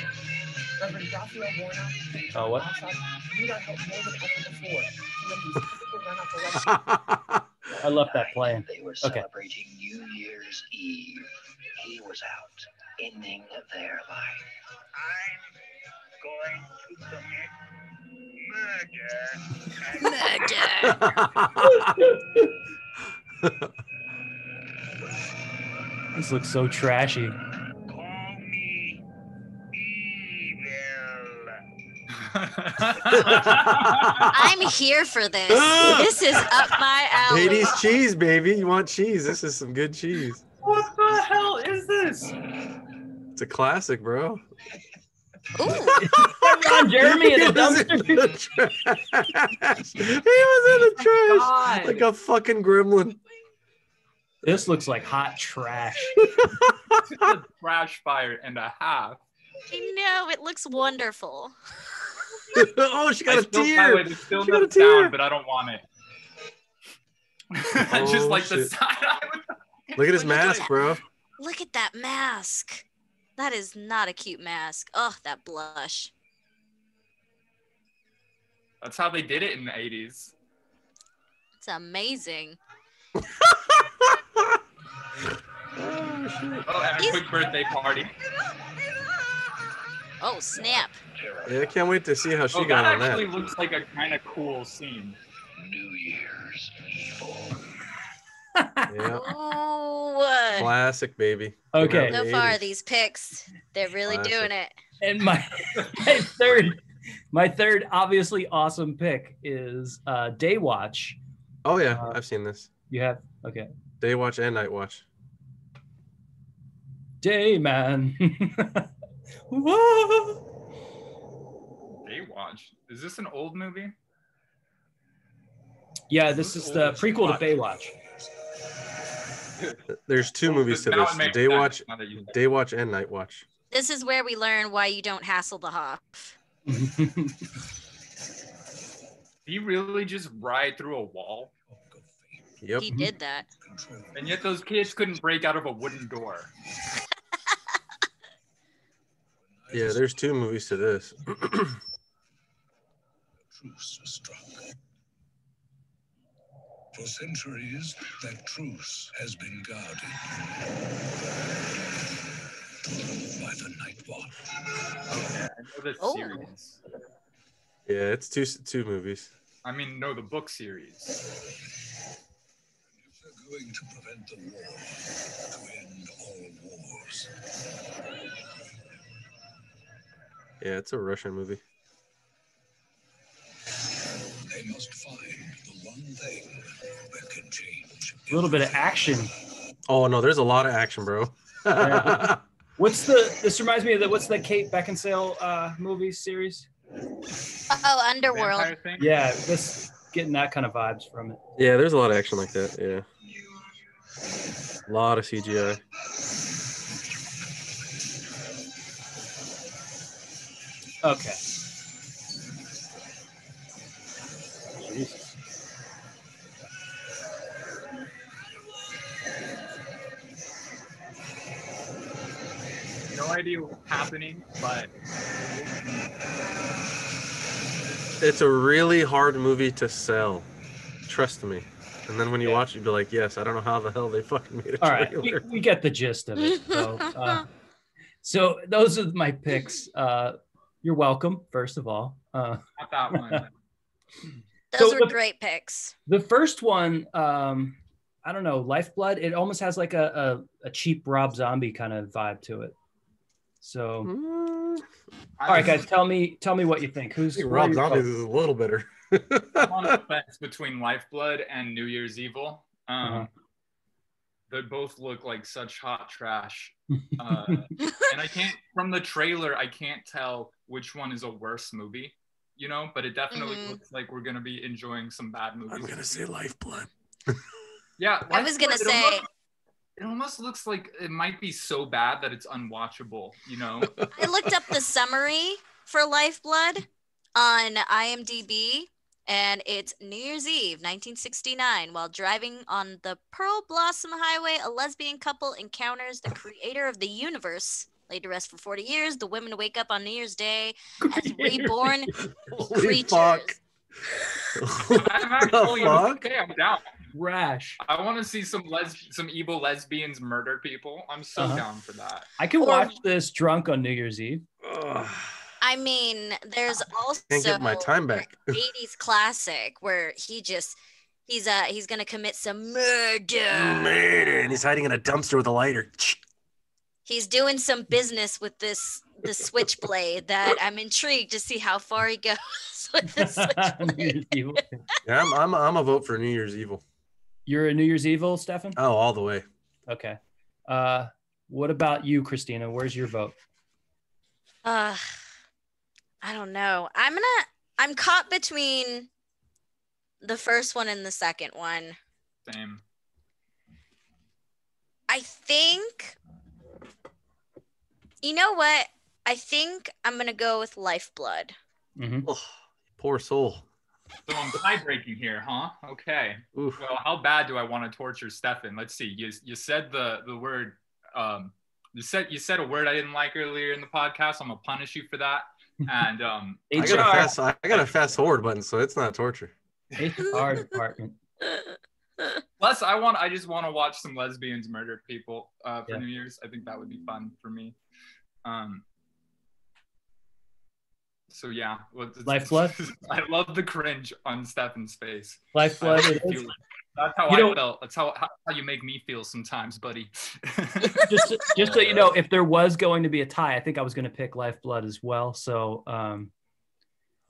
Reverend Raphael Warnock, Oh, what? need our help more than ever before to end these critical runoff elections. I left that playing. They were Okay. celebrating New Year's Eve. He was out, ending their life. I'm going to commit murder. Murder. This looks so trashy. Call me evil. I'm here for this. This is up my alley. Hades cheese, baby. You want cheese? This is some good cheese. what the hell is this? It's a classic, bro. Ooh. Ron Jeremy in He a was in the trash. He was in the trash oh God. like a fucking gremlin. This looks like hot trash. It's a trash fire and a half. I know it looks wonderful. oh, she got a still, tear. way, there's still She got a tear. sound, but I don't want it. I just Oh, like the side eye with the- Look at his Look mask, that. bro. Look at that mask. That is not a cute mask. Oh, that blush. That's how they did it in the 80s. It's amazing. Oh, shit. Oh, and a He's- quick birthday party. Oh, snap. Yeah, I can't wait to see how she Oh, got that on actually that. looks like a kind of cool scene. New Year's evil. Yeah, Ooh. classic, baby. Okay. So the far, 80s. these picks, they're really Classic. doing it. And my, my third, my third obviously awesome pick is uh, Day Watch. Oh yeah, Uh, I've seen this. You have okay. Day watch and night watch. Day Man. Whoa. Baywatch. Is this an old movie? Yeah, this is the prequel to Baywatch. There's two movies to this: Day watch, now that you- Day watch, and night watch. This is where we learn why you don't hassle the Hoff. He really just ride through a wall, Yep. He did that. and yet those kids couldn't break out of a wooden door. Yeah, there's two movies to this. truce was struck. For centuries, that truce has been guarded by the Night Watch. I know this Oh. series. yeah, it's two two movies. I mean, no, the book series. If they're going to prevent the war, to end all wars, Yeah, it's a Russian movie. they must find the one thing that can change. A little bit of action. Oh no, there's a lot of action, bro. Yeah. What's the? This reminds me of the. What's the Kate Beckinsale uh, movie series? Oh, Underworld. Yeah, this getting that kind of vibes from it. yeah, there's a lot of action like that. Yeah, a lot of CGI. Okay. Jesus. No idea what's happening, but It's a really hard movie to sell. Trust me. And then when you Yeah. watch, it, you'd be like, "Yes, I don't know how the hell they fucking made a All right, we, we get the gist of it. So, uh, so those are my picks. Uh, you're welcome. First of all, uh, not that one. Those So were the- great picks. the first one, um, I don't know, Lifeblood. It almost has like a, a, a cheap Rob Zombie kind of vibe to it. So, Mm, all right, guys, tell me tell me what you think. Who's think Rob your Zombies votes? is a little better. I'm on the fence between Lifeblood and New Year's Evil. Um, Uh-huh. They both look like such hot trash. Uh, and I can't, from the trailer, I can't tell which one is a worse movie, you know, but it definitely Mhm. looks like we're going to be enjoying some bad movies. I'm gonna say Lifeblood. Yeah. I was gonna say- almost- it almost looks like it might be so bad that it's unwatchable, you know? I looked up the summary for Lifeblood on IMDb, and it's New Year's Eve, 1969. While driving on the Pearblossom Highway, a lesbian couple encounters the creator of the universe. Laid to rest for 40 years, the women wake up on New Year's Day as reborn Holy creatures. fuck. I'm actually fuck? okay. I'm down. Rash. I want to see some les- some evil lesbians murder people. I'm so Uh-huh. down for that. I can Or- watch this drunk on New Year's Eve. Ugh, I mean, there's also Can't get my time back. 80s classic where he just he's uh he's gonna commit some murder. Murder, and he's hiding in a dumpster with a lighter. He's doing some business with this the switchblade that I'm intrigued to see how far he goes with the New switchblade. Year's Evil. Yeah, I'm, I'm, I'm a vote for New Year's Evil. You're a New Year's Evil, Stefan? Oh, all the way. Okay. Uh, what about you, Christina? Where's your vote? Uh, I don't know. I'm gonna. I'm caught between the first one and the second one. Same. I think. You know what? I think I'm gonna go with Lifeblood. Mm-hmm. Oh, poor soul. So I'm tie breaking here, huh? Okay. Oof. Well, how bad do I want to torture Stefan? Let's see. You you said the the word um you said you said a word I didn't like earlier in the podcast. I'm gonna punish you for that. And um I got a fast I got a fast forward button, so it's not torture. HR department. plus I want I just want to watch some lesbians murder people uh for Yeah. New Year's. I think that would be fun for me. Um so yeah, well, it's- Lifeblood? I love the cringe on Stefan's face. Lifeblood. I it feel is. It. That's how You I know- felt. That's how, how how you make me feel sometimes, buddy. just just so you know, if there was going to be a tie, I think I was going to pick Lifeblood as well. So um,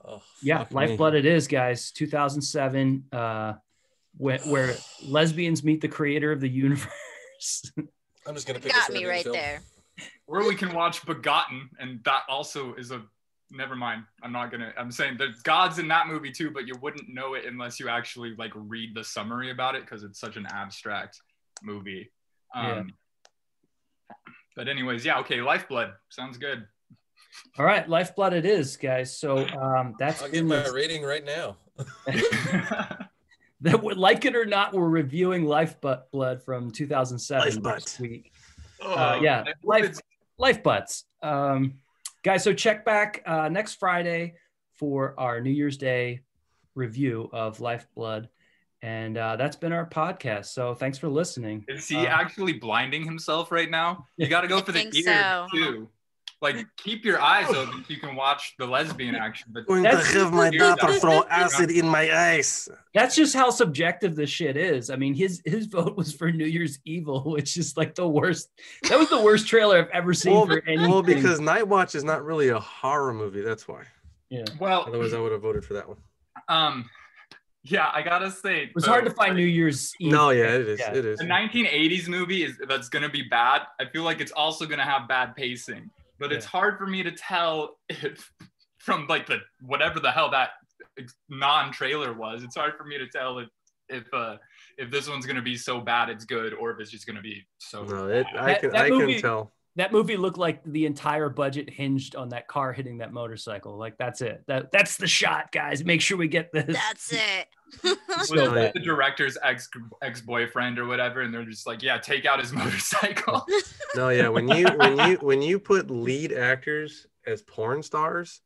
Oh, yeah, fuck me. Lifeblood it is, guys. 2007, uh, where, where lesbians meet the creator of the universe. I'm just gonna pick. Got me right there. or we can watch Begotten, and that also is a. Never mind. I'm not gonna. I'm saying there's gods in that movie too, but you wouldn't know it unless you actually like read the summary about it because it's such an abstract movie. Um, Yeah. But anyways, yeah. Okay, Lifeblood sounds good. All right, Lifeblood it is, guys. So um, that's I'll been get my rating right now. that would like it or not, we're reviewing Lifeblood from 2007 Lifeblood. next week. Oh, Uh, yeah, I hope life, it's- Lifebutts. Um, guys, so check back uh, next Friday for our New Year's Day review of Lifeblood. And uh, that's been our podcast. So thanks for listening. Is he Uh, actually blinding himself right now? You got to go for the think ear so. too. Like keep your eyes open so you can watch the lesbian action. But Going to have my daughter throw acid in my eyes. That's just how subjective this shit is. I mean, his his vote was for New Year's Evil, which is like the worst. That was the worst trailer I've ever seen Well, for anything. well, because Night Watch is not really a horror movie. That's why. yeah, well, Otherwise, I would have voted for that one. um, yeah, I gotta say, it was the- hard to find New Year's Eve. No, yeah, it is. Yeah. It is. The 1980s movie is that's gonna be bad. I feel like it's also gonna have bad pacing, but it's hard for me to tell if from like the whatever the hell that non-trailer was. It's hard for me to tell if if uh if this one's gonna be so bad it's good or if it's just gonna be so. No, it, I That- can that I movie- can tell. That movie looked like the entire budget hinged on that car hitting that motorcycle. Like that's it. That that's the shot, guys. Make sure we get this. That's it. was So it the director's ex ex boyfriend or whatever, and they're just like, yeah, take out his motorcycle. No, yeah. When you when you when you put lead actors as porn stars,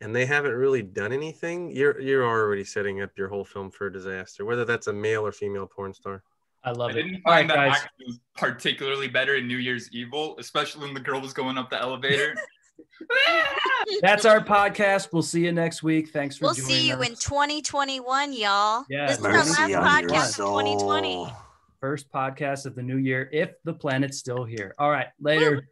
and they haven't really done anything, you're you're already setting up your whole film for a disaster. Whether that's a male or female porn star. I I love it. didn't All right, find that guys. was particularly better in New Year's Evil, especially when the girl was going up the elevator. That's our podcast. We'll see you next week. Thanks for We'll joining see you us. in 2021, y'all. Yeah, this is our last podcast of 2020. First podcast of the new year, if the planet's still here. All right, later.